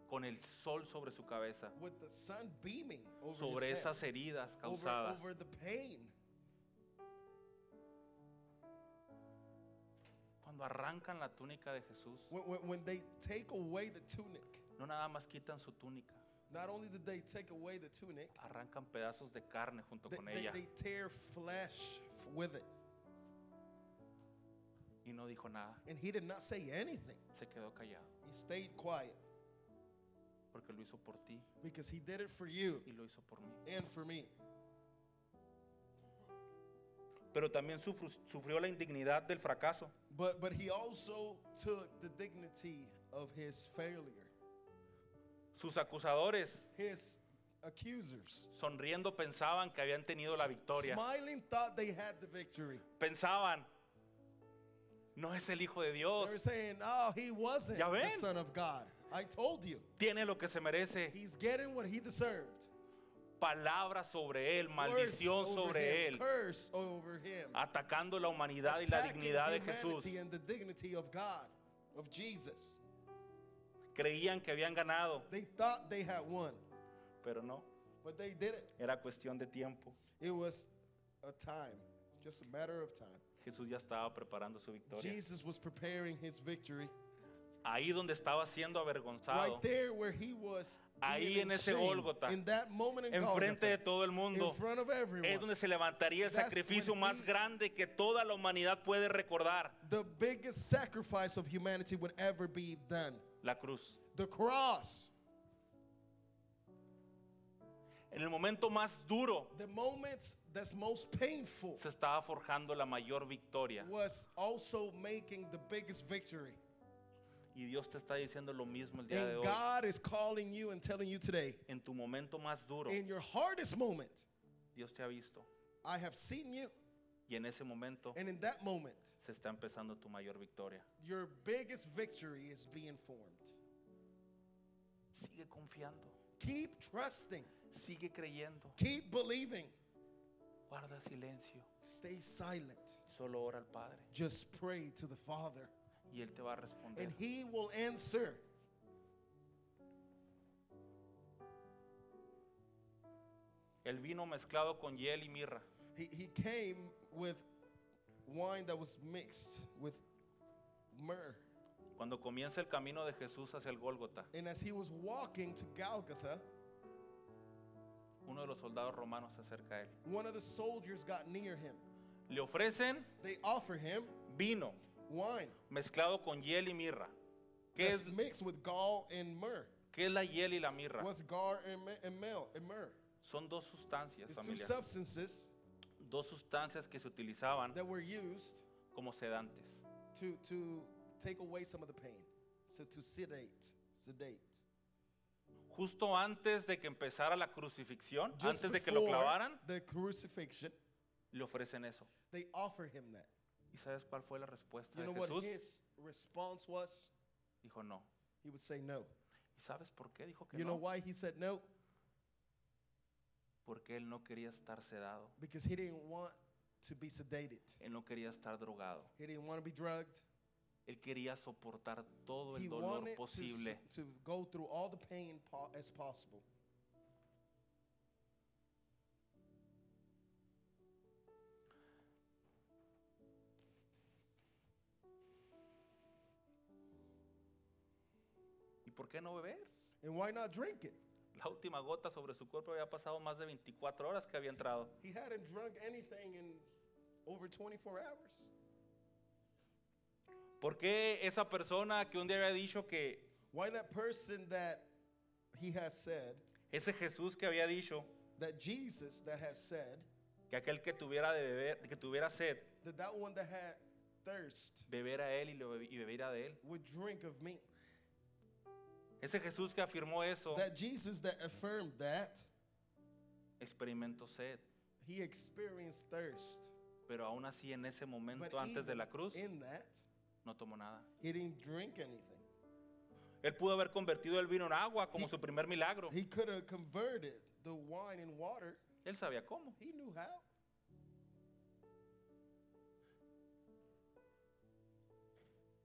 con el sol sobre su cabeza, with the sun beaming over sobre his head, esas heridas over, causadas. over the pain. Cuando arrancan la túnica de Jesús, When, when, when they take away the tunic, no nada más quitan su túnica, not only did they take away the tunic, arrancan pedazos de carne junto they, con they, ella. they tear flesh with it. Y no dijo nada, And he did not say anything. se quedó callado, He stayed quiet porque lo hizo por ti because he did it for you y lo hizo por mí. and for me. Pero también sufrió la indignidad del fracaso. But but he also took the dignity of his failure. Sus acusadores, His accusers, sonriendo, pensaban que habían tenido la victoria. smiling, thought they had the victory. Pensaban, no es el Hijo de Dios, They were saying, "Oh, he wasn't Ya the son of God." I told you, tiene lo que se merece. he's getting what he deserved. Palabras sobre él, maldición sobre él, atacando la humanidad y la dignidad de Jesús. Creían que habían ganado, pero no, era cuestión de tiempo. It was a time, just a matter of time. Jesús ya estaba preparando su victoria. Ahí donde estaba siendo avergonzado, Right there where he was Ahí en in ese Gólgota, in that moment in enfrente de todo el mundo, front of everyone, es donde se levantaría el That's sacrificio más he- grande que toda la humanidad puede recordar, the biggest sacrifice of humanity would ever be done. la cruz. The cross, En el momento más duro the moment that's most painful, se estaba forjando la mayor victoria. was also making the biggest victory. Y Dios te está diciendo lo mismo el día de And hoy. God is calling you and telling you today, En tu momento más duro, in your hardest moment, Dios te ha visto. I have seen you, Y en ese momento and in that moment, se está empezando tu mayor victoria. your biggest victory is being formed. Sigue confiando, Keep trusting, sigue creyendo. keep believing, Guarda silencio. stay silent. Solo ora al Padre Just pray to the Father, y Él te va a responder. and He will answer. El vino mezclado con hiel y mirra. He, he came with wine that was mixed with myrrh. Cuando comienza el camino de Jesús hacia el Gólgota, And as he was walking to Golgotha, uno de los soldados romanos se acerca a él. one of the soldiers got near him. Le ofrecen They offer him vino wine mezclado con hiel y mirra. ¿Qué that's es, mixed with gall and myrrh. qué es la hiel y la mirra? What's gall and, mel- and myrrh? Son dos sustancias, It's two familia. substances Dos sustancias que se utilizaban that were used como sedantes. to, to take away some of the pain. So to sedate, sedate. Justo antes de que empezara la crucifixión, Just antes de que lo clavaran, the crucifixion, le ofrecen eso. they offer him that. ¿Y sabes cuál fue la respuesta You know de what Jesús? his response was? Dijo no. He would say no. ¿Y sabes por qué dijo que You know no? why he said no? Porque él no quería estar sedado. Because he didn't want to be sedated. Él no quería estar drogado. He didn't want to be drugged. Él quería soportar todo He el dolor wanted to, s- posible. to go through all the pain po- as possible. Qué no beber? And why not drink it? La última gota sobre su cuerpo había pasado más de 24 horas que había entrado. He hadn't drunk anything in over 24 hours. ¿Por qué esa persona que un día había dicho que Why that person that he has said, ese Jesús que había dicho that Jesus that has said, que aquel que tuviera de beber, que tuviera sed, that that one that had thirst beber a él y, lo y bebiera de él? would drink of me. Ese Jesús que afirmó eso That Jesus that affirmed that, experimentó sed, he experienced thirst. pero aún así en ese momento antes de la cruz in that, no tomó nada. he didn't drink anything. Él pudo haber convertido el vino en agua como He- su primer milagro. He could have converted the wine in water. Él sabía cómo. He knew how.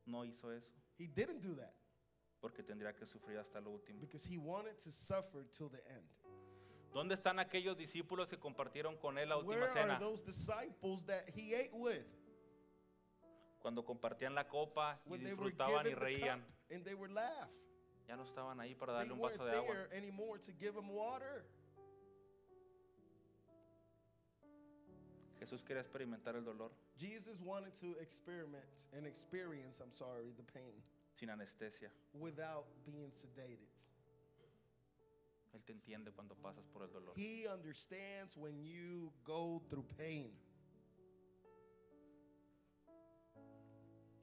No hizo eso. He didn't do that. Porque tendría que sufrir hasta lo último. because he wanted to suffer till the end. ¿Dónde están aquellos discípulos que compartieron con él la última Where are cena? those disciples that he ate with Cuando compartían la copa y when they were disfrutaban y given the reían. and they would laugh? Ya no estaban ahí para They darle un weren't vaso de agua. there anymore to give him water. Jesús quería experimentar el dolor Jesus wanted to experiment and experience, I'm sorry, the pain sin anestesia. without being sedated. Él te entiende cuando pasas por el dolor. He understands when you go through pain.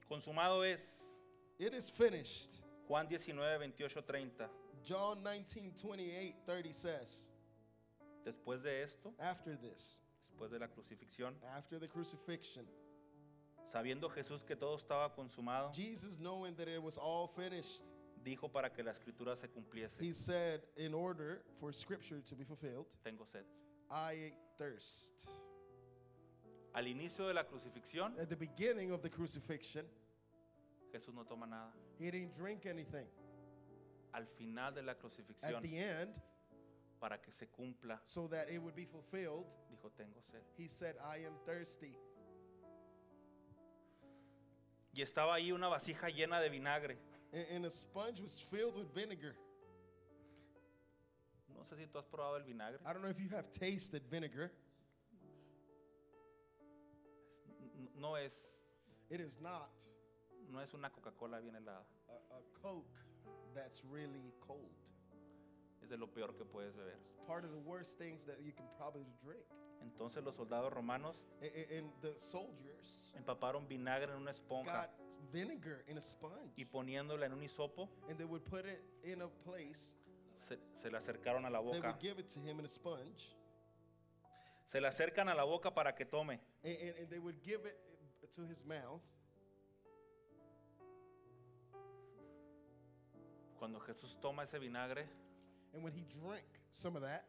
Consumado es It is finished. Juan 19, 28, 30. John 19, 28, 30 says, Después de esto, after this, después de la crucifixión, after the crucifixion, sabiendo Jesús que todo estaba consumado, Jesus, knowing that it was all finished, dijo para que la escritura se cumpliese. he said, in order for scripture to be fulfilled, Tengo sed. I thirst. Al inicio de la crucifixión, At the beginning of the crucifixion, Jesús no toma nada. he didn't drink anything. Al final de la At crucifixión, the end, para que se cumpla, so that it would be fulfilled, dijo, tengo sed. he said, I am thirsty. Y estaba ahí una vasija llena de vinagre. And, and a sponge was filled with vinegar. No sé si tú has probado el vinagre. I don't know if you have tasted vinegar. N- No es, It is not no es una Coca-Cola bien helada. a, a Coke that's really cold. Es de lo peor que puedes beber. It's part of the worst things that you can probably drink. Entonces los soldados romanos And the soldiers empaparon vinagre en una esponja got vinegar in a sponge. y poniéndola en un hisopo, And they would put it in a place. se, se la acercaron a la They boca. would give it to him in a sponge. Se la acercan a la boca para que tome. And, and, and they would give it to his mouth. Cuando Jesús toma ese vinagre, And when he drank some of that,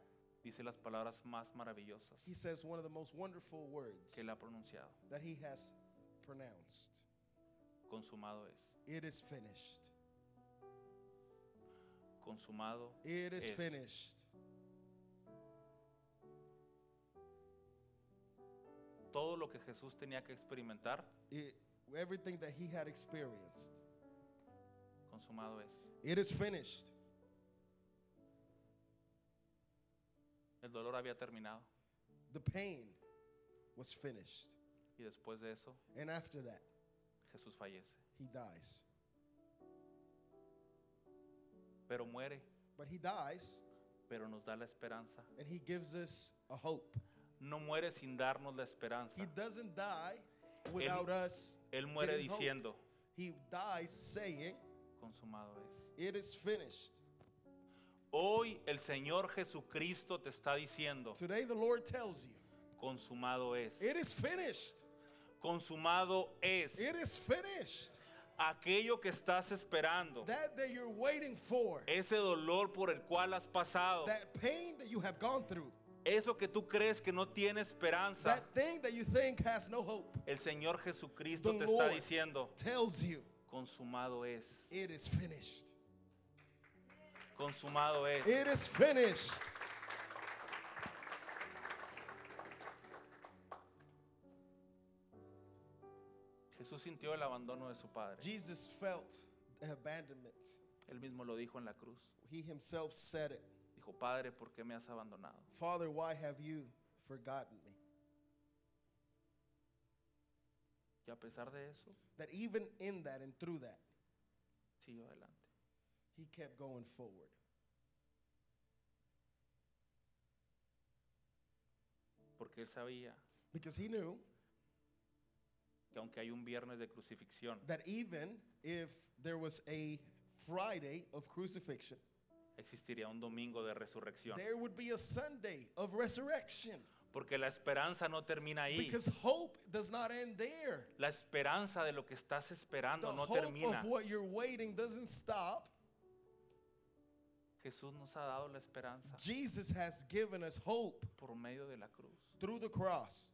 dice las palabras más maravillosas he says one of the most wonderful words que él ha pronunciado. that he has pronounced. Consumado es. It is finished. Consumado It is es. finished. Todo lo que Jesús tenía que experimentar, It, everything that he had experienced. consumado es. It is finished. El dolor había terminado. The pain was finished. Y después de eso, And after that, Jesús fallece. he dies. Pero muere, But he dies pero nos da la esperanza. and he gives us a hope. No muere sin darnos la esperanza. He doesn't die without us. Él muere getting hope. diciendo, He dies saying, consumado es. It is finished. Hoy el Señor Jesucristo te está diciendo, Today, the Lord tells you, consumado es. It is finished. Consumado es. It is finished. Aquello que estás esperando, That that you're waiting for, ese dolor por el cual has pasado, that pain that you have gone through, eso que tú crees que no tiene esperanza, that thing that you think has no hope, el Señor Jesucristo The te está Lord diciendo, tells you, consumado es. It is finished. Consumado es. It is finished. Jesús sintió el abandono de su Padre. Jesus felt abandonment. Él mismo lo dijo en la cruz. He himself said it. Dijo, Padre, ¿por qué me has abandonado? Father, why have you forgotten me? Y a pesar de eso, That even in that and through that, siguió adelante. He kept going forward. Porque él sabía Because he knew que aunque hay un viernes de crucifixión, that even if there was a Friday of crucifixion, existiría un domingo de resurrección. there would be a Sunday of resurrection. Porque la esperanza no termina ahí. Because hope does not end there. La esperanza de lo que estás The esperando no hope termina. of what you're waiting doesn't stop. Jesús nos ha dado la esperanza Jesus has given us hope por medio de la cruz. through the cross.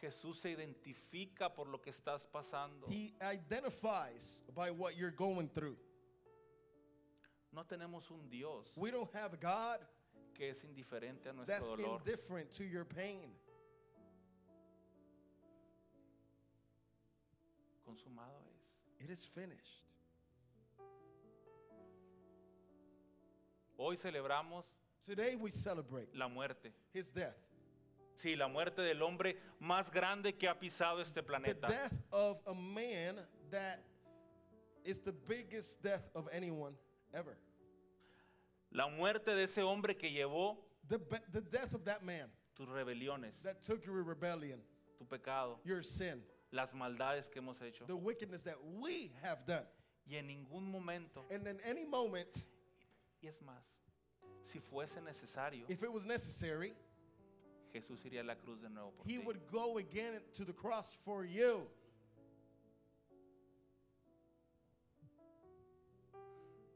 Jesús se identifica por lo que estás pasando. He identifies by what you're going through. No tenemos un Dios We don't have a God que es indiferente a that's nuestro dolor. indifferent to your pain. Consumado es. It is finished. Hoy celebramos Today we celebrate la muerte. his death. Sí, la muerte del hombre más grande que ha pisado este The planeta. death of a man that is the biggest death of anyone ever. La muerte de ese hombre que llevó The, the death of that man tus rebeliones, that took your rebellion, tu pecado, your sin, las maldades que hemos hecho. the wickedness that we have done. Y en ningún momento, And in any moment, y es más, si fuese necesario, if it was necessary, Jesús iría a la cruz de nuevo por he ti. would go again to the cross for you.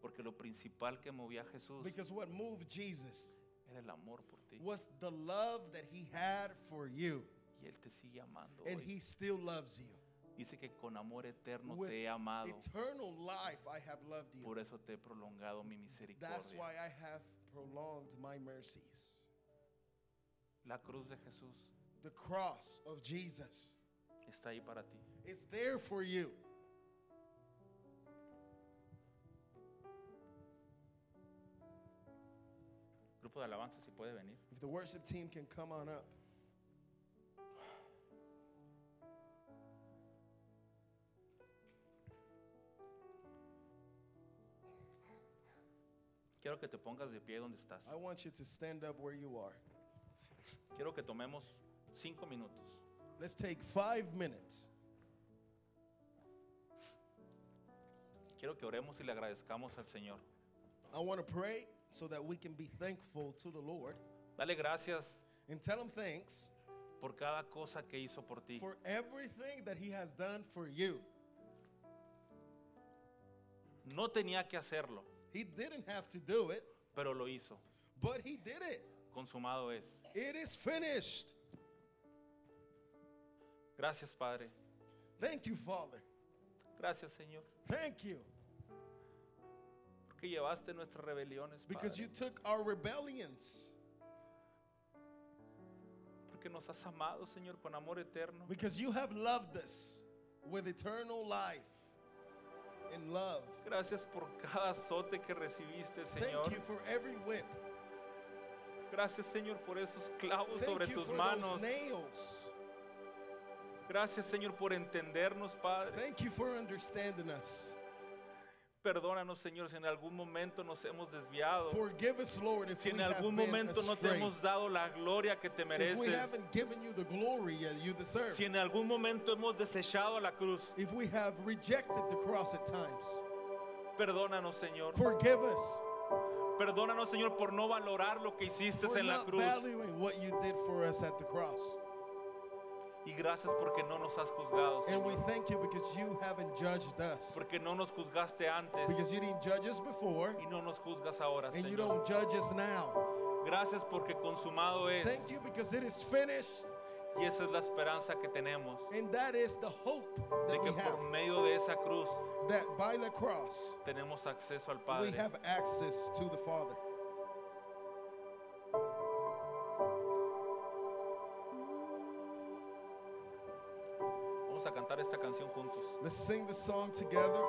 Porque lo principal que movía a Jesús Because what moved Jesus era el amor por ti. was the love that he had for you. Y Él te sigue amando And hoy. he still loves you. Dice que con amor eterno With te he amado. eternal life, I have loved you. Por eso te he prolongado mi That's misericordia. why I have prolonged my mercies. La cruz de Jesús The cross of Jesus está ahí para ti. is there for you. Grupo de alabanza, si puede venir. If the worship team can come on up. Quiero que te pongas de pie donde estás. I want you to stand up where you are. Quiero que tomemos cinco minutos. Let's take five minutes. Quiero que oremos y le agradezcamos al Señor. I want to pray so that we can be thankful to the Lord Dale gracias and tell Him thanks por cada cosa que hizo por ti. for everything that He has done for you. No tenía que hacerlo, He didn't have to do it, pero lo hizo. but He did it. Consumado es. It is finished. Gracias, Padre. Thank you, Father. Gracias, Señor. Thank you. Porque llevaste nuestras rebeliones, Because Padre. you took our rebellions. Porque nos has amado, Señor, con amor eterno. Because you have loved us with eternal life and love. Gracias por cada azote que recibiste, Señor. Thank you for every whip. Gracias, Señor, por esos clavos sobre Thank you tus for manos. those nails. Gracias, Señor, por entendernos, Padre. Thank you for understanding us. Perdónanos, Señor, si en algún momento nos hemos desviado. Forgive us, Lord, if Si en algún momento no te hemos dado la gloria que te If we mereces. haven't given you the glory you deserve. Si en algún momento hemos desechado la cruz. If we have rejected the cross at times. Perdónanos, Señor. Forgive us Perdónanos, Señor, por no valorar lo que hiciste en la cruz. valuing what you did for us at the cross. Y gracias porque no nos has juzgado, And we thank you because you haven't judged us. Porque no nos juzgaste antes Because you didn't judge us before y no nos juzgas ahora, and you Señor. don't judge us now. Gracias porque consumado es. Thank you because it is finished. Y esa es la esperanza que tenemos. And that is the hope De that we que have. por medio de esa cruz That by the cross, tenemos acceso al we Padre. have access to the Father. Let's sing the song together.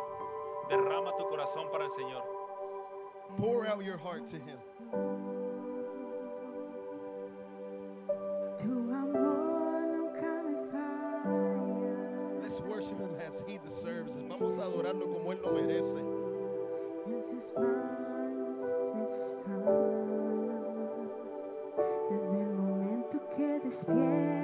Derrama tu corazón para el Señor. Pour out your heart to Him. Tu amor nunca me falla. Let's worship Him as He deserves. Vamos a adorarlo como Él lo merece. En tus manos están. Desde el momento que despierto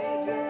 Satan.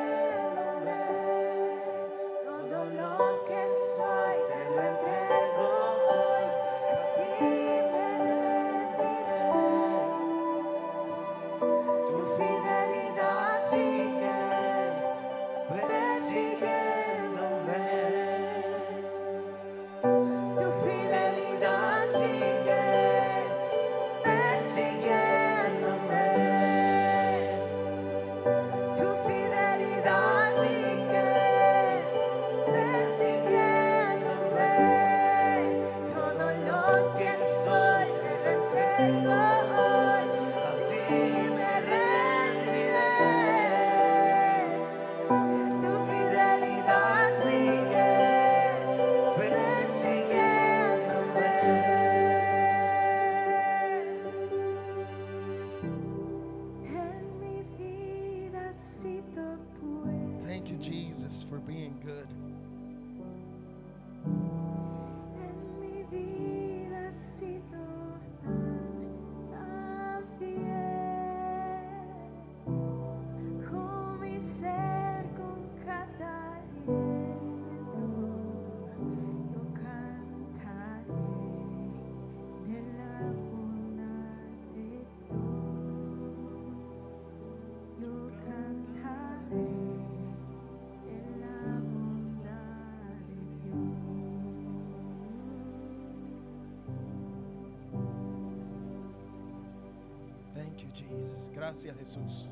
Gracias, Jesús.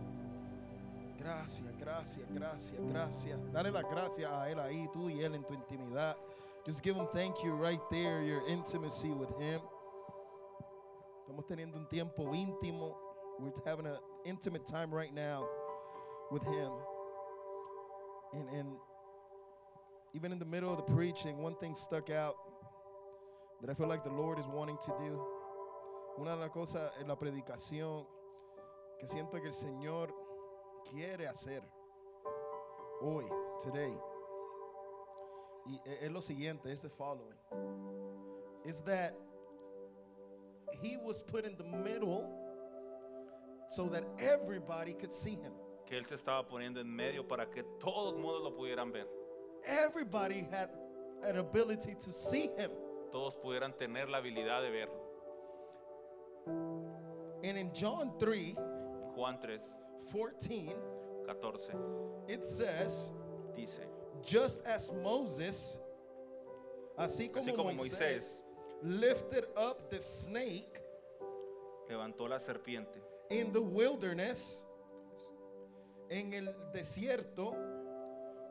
Gracias, gracias, gracias, gracias. Dale las gracias a Él ahí, tú y Él en tu intimidad. Just give Him thank you right there, your intimacy with Him. Estamos teniendo un tiempo íntimo. We're having an intimate time right now with Him. And, and even in the middle of the preaching, one thing stuck out that I feel like the Lord is wanting to do. Una de las cosas en la predicación que siento que el Señor quiere hacer hoy, today, y e- es lo siguiente, es the following, is that He was put in the middle so that everybody could see Him. Que Él se estaba poniendo en medio para que todo el mundo lo pudieran ver. Everybody had an ability to see Him. Todos pudieran tener la habilidad de verlo. And in John 3 En Juan 3, 14, 14 it says, dice, just as Moses, así como, Así como Moisés, Moisés lifted up the snake levantó la serpiente in the wilderness, en el desierto,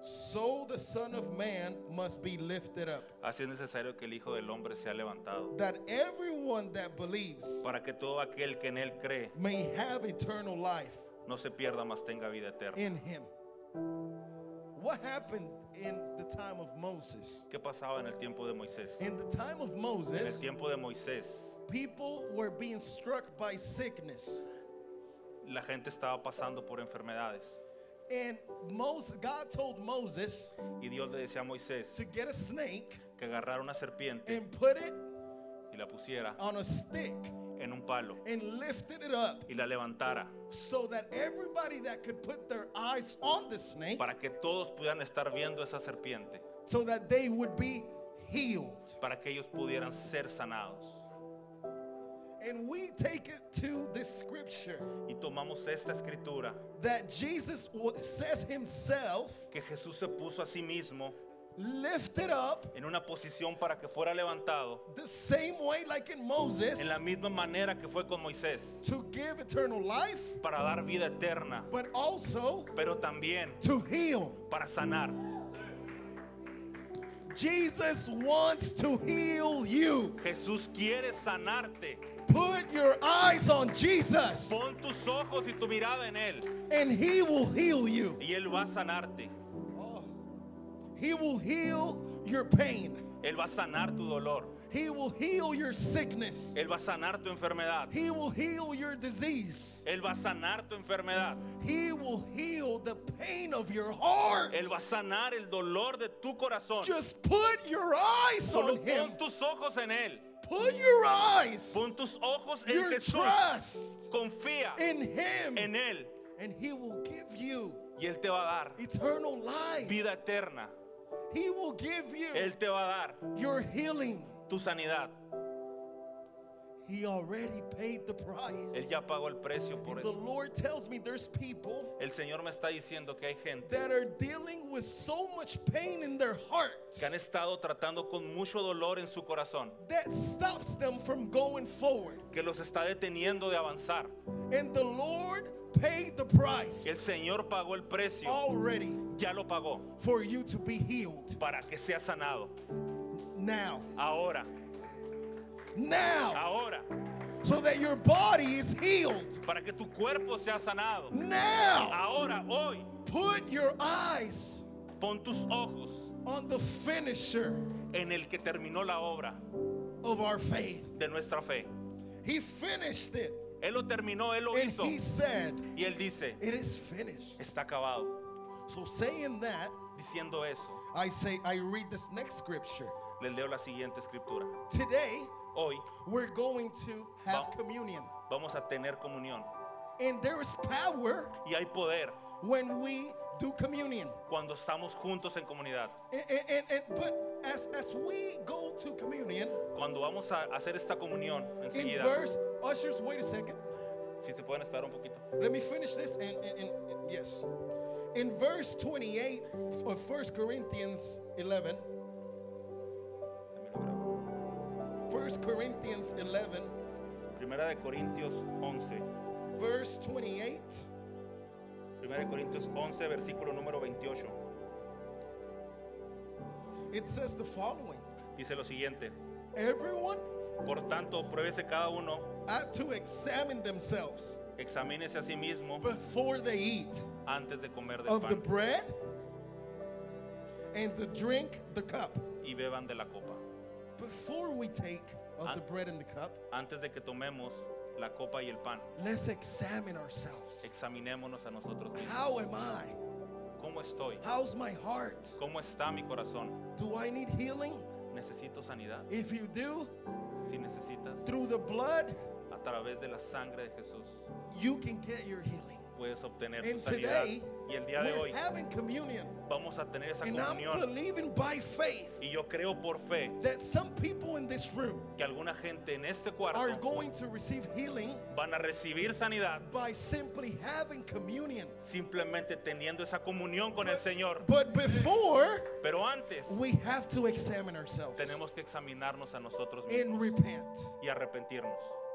so the Son of Man must be lifted up. Así es necesario que el Hijo del Hombre sea levantado, That everyone that believes para que todo aquel que en Él cree may have eternal life no se pierda, mas tenga vida eterna. in him. What happened in the time of Moses? ¿Qué pasaba en el tiempo de Moisés? In the time of En el Moses, tiempo de Moisés, people were being struck by sickness. la gente estaba pasando por enfermedades. And Moses, God told Moses Y Dios le decía a Moisés to get a snake que agarrara una serpiente and put it y la pusiera on a stick en un palo and lifted it up y la levantara so that everybody that could put their eyes on the snake para que todos pudieran estar viendo esa serpiente, so that they would be healed. para que ellos pudieran ser sanados. And we take it to this scripture Y tomamos esta escritura that Jesus says himself que Jesús se puso a sí mismo lifted up en una posición para que fuera levantado the same way like in en Moses la misma manera que fue con Moisés to give eternal life, para dar vida eterna, but also pero también to heal. para sanar. Jesus wants to heal you. Jesús quiere sanarte. Put your eyes on Jesus Pon tus ojos y tu mirada en Él and he will heal you. y Él va a sanarte. Oh. He will heal your pain. Él va a sanar tu dolor. He will heal your sickness. Él va a sanar tu enfermedad. He will heal your disease. Él va a sanar tu enfermedad. He will heal the pain of your heart. Él va a sanar el dolor de tu corazón. Just put your eyes Solo on him. pon tus ojos en Él. Put your eyes, Pon tus ojos en your Jesús. trust Confía in him, en Él and he will give you Y Él te va a dar eternal life. vida eterna. He will give you Él te va a dar your healing. tu sanidad. He already paid the price. Él ya pagó el precio por And the. Lord tells me there's people El Señor me está diciendo que hay gente that are dealing with so much pain in their que han estado tratando con mucho dolor en su corazón, that stops them from going forward. que los está deteniendo de avanzar. And the Lord paid the El price Señor pagó el precio, already ya lo pagó for you to be healed. para que sea sanado. Now, Ahora, now, ahora, so that your body is healed. para que tu cuerpo sea sanado. Now, Ahora, hoy, put your eyes pon tus ojos on the finisher en el que terminó la obra of our faith. de nuestra fe. He finished it. Él lo terminó, Él lo And hizo. he said, Y Él dice, It is finished. está acabado. So, saying that, Diciendo eso, I say, I read this next scripture. les leo la siguiente escritura. Today, Hoy we're going to have communion. vamos a tener comunión. And there is power Y hay poder when we do communion. cuando estamos juntos en comunidad. And, and, and- but as, as we go to communion, Cuando vamos a hacer esta comunión in verse, ushers, wait a second. si se pueden esperar un poquito. Let me finish this. And, and, and- yes. In verse 28 of 1 Corinthians 11, 1 Corinthians 11, Primera de Corintios 11. verse 28, Primera de Corintios 11, versículo número 28. it says the following Dice lo siguiente. Everyone Por tanto, pruébese cada uno, ought to examine themselves examínese a sí mismo before they eat antes de comer del of the pan bread and the drink the cup. y beban de la copa. Before we take of the bread and the cup, Antes de que tomemos la copa y el pan, let's examine ourselves. examinémonos a nosotros mismos. How am I? ¿Cómo estoy? How's my heart? ¿Cómo está mi corazón? Do I need healing? ¿Necesito sanidad? If you do, Si necesitas, through the blood, a través de la sangre de Jesús, you can get your healing. Puedes obtener tu sanidad. today, Y el día de hoy vamos a tener esa comunión. believing by faith Y yo creo por fe that some people in this room que alguna gente en este are cuarto going to receive healing van a recibir sanidad by simply having communion. simplemente teniendo esa comunión con el Señor. But before, Pero antes we have to examine ourselves tenemos que examinarnos a nosotros mismos y arrepentirnos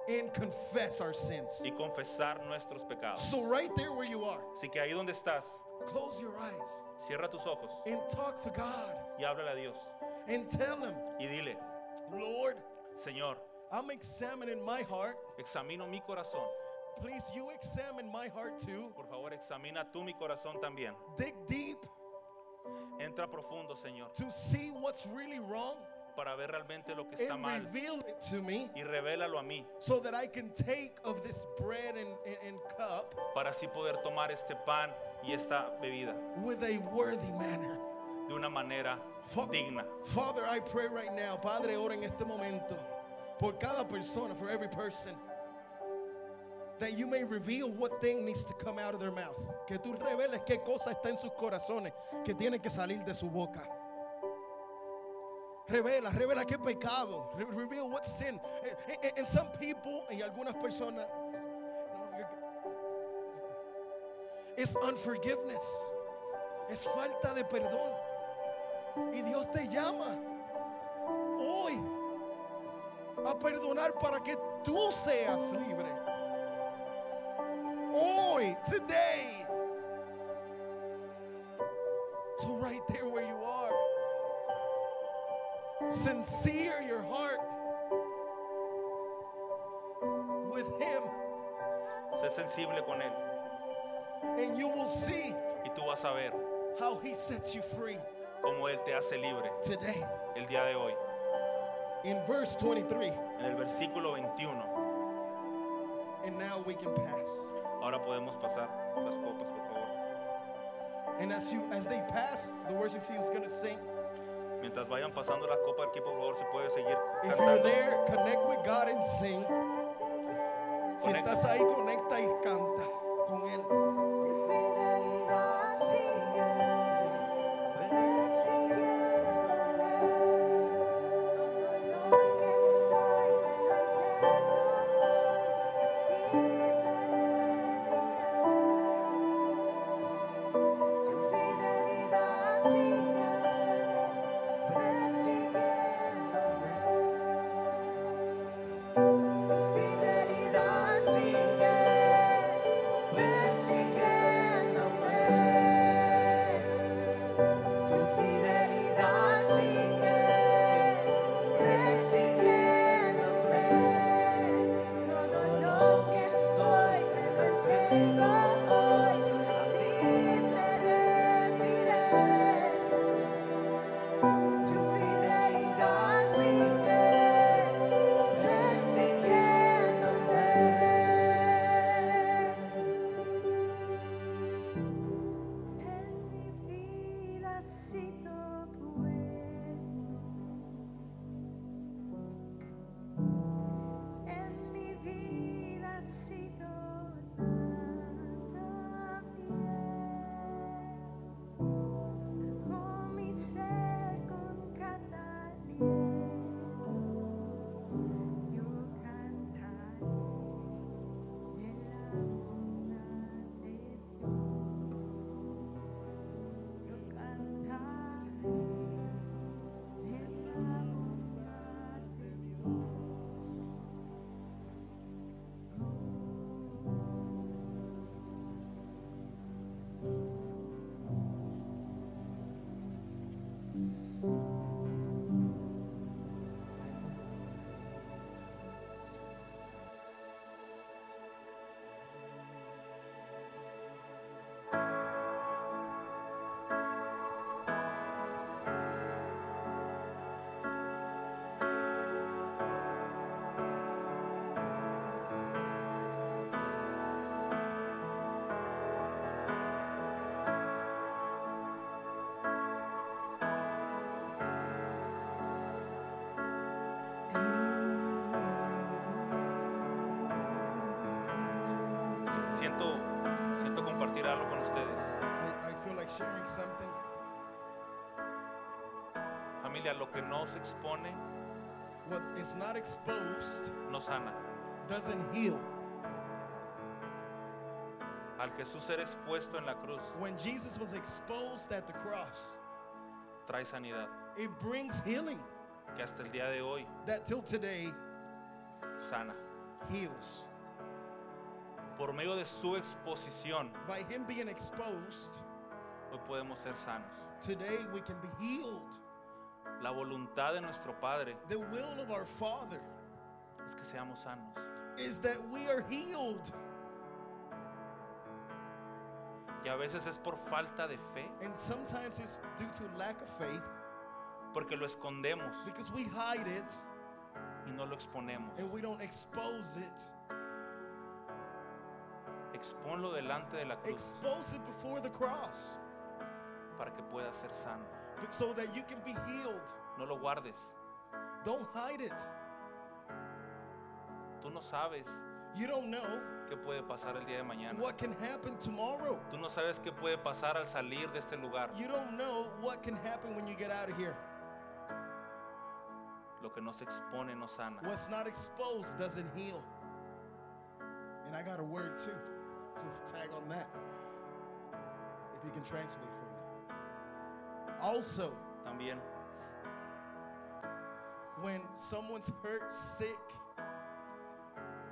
and confess our sins. y confesar nuestros pecados. So, right there where you are, Así que ahí donde estás, close your eyes cierra tus ojos and talk to God y háblale a Dios and tell Him, y dile, Lord, Señor, I'm examining my heart. examino mi corazón. Please, you examine my heart too. Por favor, examina tú mi corazón también. Dig deep Entra profundo, Señor, to see what's really wrong para ver realmente lo que está and mal reveal it to me y revélalo a mí so that I can take of this bread and, and, and cup para así poder tomar este pan y esta bebida with a worthy manner. de una manera Fa- digna. Father, I pray right now, Padre, ora en este momento por cada persona, for every person, that you may reveal what thing needs to come out of their mouth. Que tú reveles qué cosa está en sus corazones que tiene que salir de su boca. Revela, revela qué pecado. Re- reveal what sin. And, and- and some people, y algunas personas, it's unforgiveness. Es falta de perdón. Y Dios te llama hoy a perdonar para que tú seas libre. Hoy, today. So, right there sincere your heart with Him, Sé sensible con Él and you will see y tú vas a ver how He sets you free cómo Él te hace libre today. el día de hoy. In verse 23, En el versículo 21, and now we can pass. ahora podemos pasar las copas, por favor. And as you as they pass, the worship team is gonna sing. Mientras vayan pasando las copas aquí, por favor, si puede seguir If you're cantando. there, connect with God and sing. Si Conecta. estás ahí, conecta y canta con Él. Siento compartir algo con ustedes. I, I feel like sharing something. Familia, lo que no se expone What is not exposed no sana. doesn't heal. Al Jesús ser expuesto en la cruz, When Jesus was exposed at the cross, trae sanidad. it brings healing Que hasta el día de hoy that till today sana. heals. Por medio de su exposición, By him being exposed, hoy podemos ser sanos. today we can be healed. La voluntad de nuestro Padre The will of our Father es que seamos sanos. is that we are healed. Y a veces es por falta de fe, And sometimes it's due to lack of faith porque lo escondemos because we hide it y no lo exponemos. and we don't expose it. Exponlo delante de la cruz Expose it before the cross para que pueda ser sano. but so that you can be healed. No lo guardes. Don't hide it. Tú no sabes You don't know qué puede pasar el día de mañana. what can happen tomorrow. Tú no sabes qué puede pasar al salir de este lugar. You don't know what can happen when you get out of here. Lo que no se expone no sana. What's not exposed doesn't heal. And I got a word too to tag on that. If you can translate for me. Also, También when someone's hurt, sick,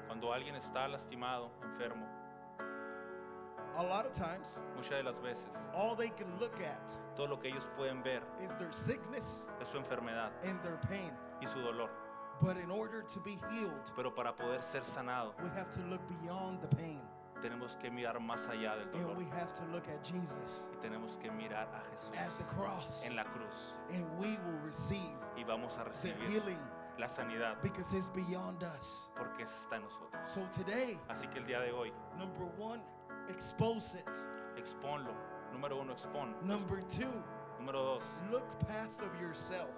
cuando alguien está lastimado, enfermo, a lot of times muchas de las veces all they can look at todo lo que ellos pueden ver is their sickness es su enfermedad and their pain. y su dolor. But in order to be healed, Pero para poder ser sanado, we have to look beyond the pain tenemos que mirar más allá del and dolor we have to look at Jesus y tenemos que mirar a at the Jesús cross en la cruz and we will receive y vamos a the recibir healing la sanidad because it's beyond us. porque está en nosotros. So today, Así que el día de hoy, number one, expose it. exponlo. Número uno, expon. Number two, Número dos, look past of yourself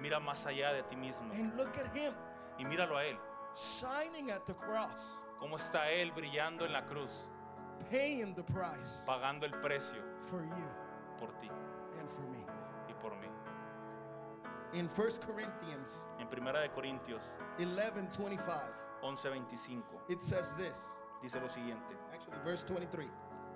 mira más allá de ti mismo and look at him y míralo a Él. shining at the cross, Cómo está Él brillando en la cruz, paying the price pagando el precio for you por ti and for me. y por mí. In 1 Corinthians En Primera de Corintios 11 25, 11:25 it says this. dice lo siguiente, Actually, verse 23.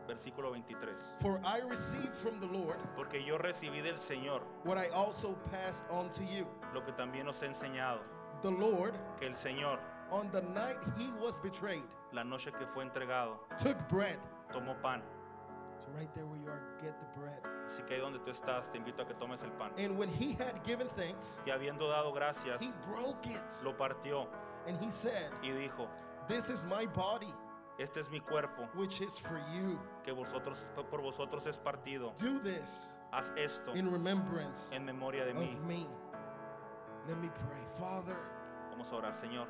versículo 23. For I received from the Lord Porque yo recibí del Señor what I also passed on to you. lo que también os he enseñado, The Lord, que el Señor, on the night he was betrayed, la noche que fue entregado, took bread. tomó pan. So, right there where you are, get the bread. Así que ahí donde tú estás, te invito a que tomes el pan. And when he had given thanks, Y habiendo dado gracias, he broke it. lo partió And he said, y dijo, This is my body, este es mi cuerpo, which is for you. que vosotros, por vosotros es partido. Do this Haz esto in remembrance en memoria de mí. of me. Let me pray. Father, Vamos a orar, Señor.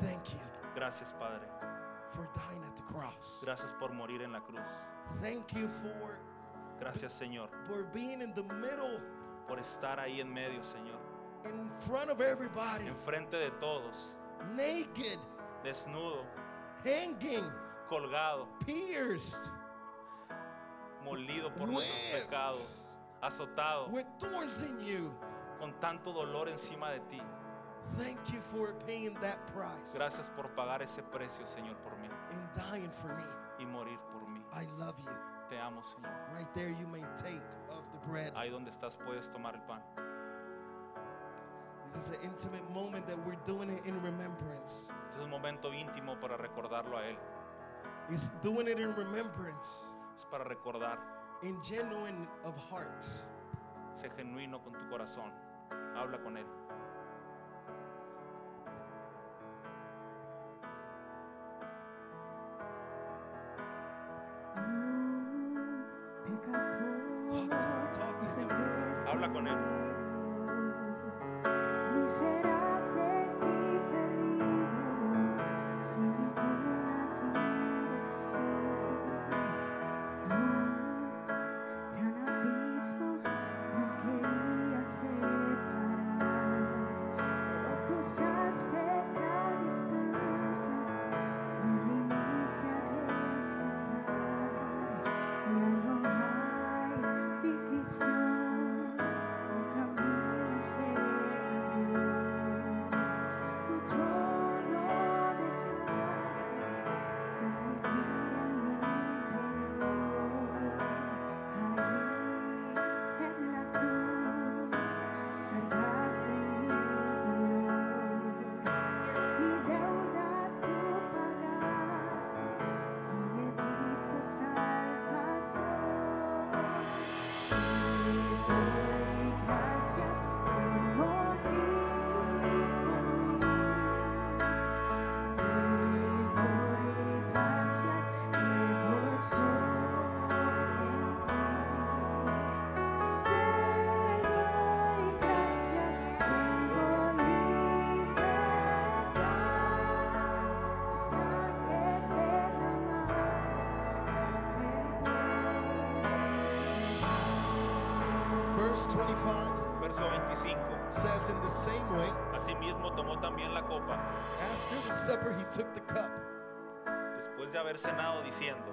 Thank you Gracias, Padre. for dying at the cross. Gracias por morir en la cruz. Thank you for, Gracias, Señor, for being in the middle, por estar ahí en medio, Señor. in front of everybody, Enfrente de todos, naked, desnudo, hanging, colgado, pierced, molido por nuestros pecados, azotado, with thorns in you. con tanto dolor encima de ti. Thank you for paying that price Gracias por pagar ese precio, Señor, por mí and dying for me. y morir por mí. I love you. Te amo, Señor. Right there, you may take of the bread. Ahí donde estás puedes tomar el pan. This is an intimate moment that we're doing it in remembrance. Este es un momento íntimo para recordarlo a Él. It's doing it in remembrance, Es para recordar. in genuine of heart. Sé genuino con tu corazón. Habla con Él. sun. Verse 25 Verso 25. says, In the same way, Asimismo tomó también la copa, after the supper, he took the cup. después de haber cenado, diciendo,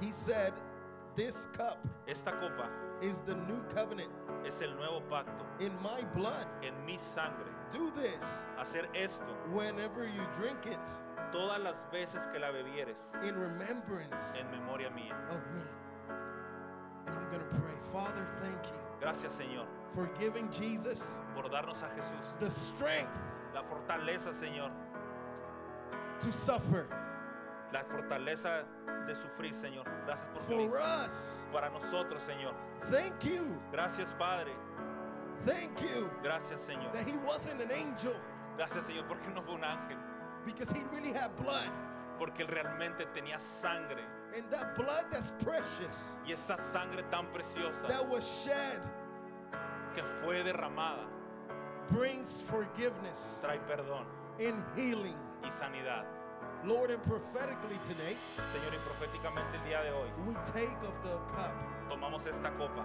He said, This cup esta copa is the new covenant es el nuevo pacto in my blood. en mi sangre. Do this Hacer esto whenever you drink it todas las veces que la bebieres in remembrance en memoria mía. of me. And I'm going to pray. Father, thank you Gracias Señor for giving Jesus por darnos a Jesús the strength la fortaleza Señor, to suffer la fortaleza de sufrir Señor. Gracias por for us. para nosotros Señor. Thank you. Gracias Padre, Thank you gracias Señor. that he wasn't an angel Gracias Señor porque no fue un ángel, because he really had blood. porque él realmente tenía sangre And that blood that's precious, y esa sangre tan preciosa that was shed, que fue derramada brings forgiveness trae perdón and healing. y sanidad. Lord, and prophetically today, Señor, y proféticamente el día de hoy we take of the cup tomamos esta copa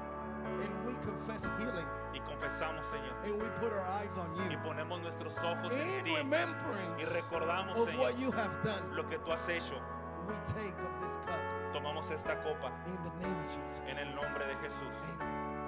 and we confess healing y confesamos, Señor, and we put our eyes on y you ponemos nuestros ojos en ti y remembrance recordamos, of Señor, what you have done. lo que tú has hecho. We take of this cup Tomamos esta copa in the name of Jesus. en el nombre de Jesús. Amen.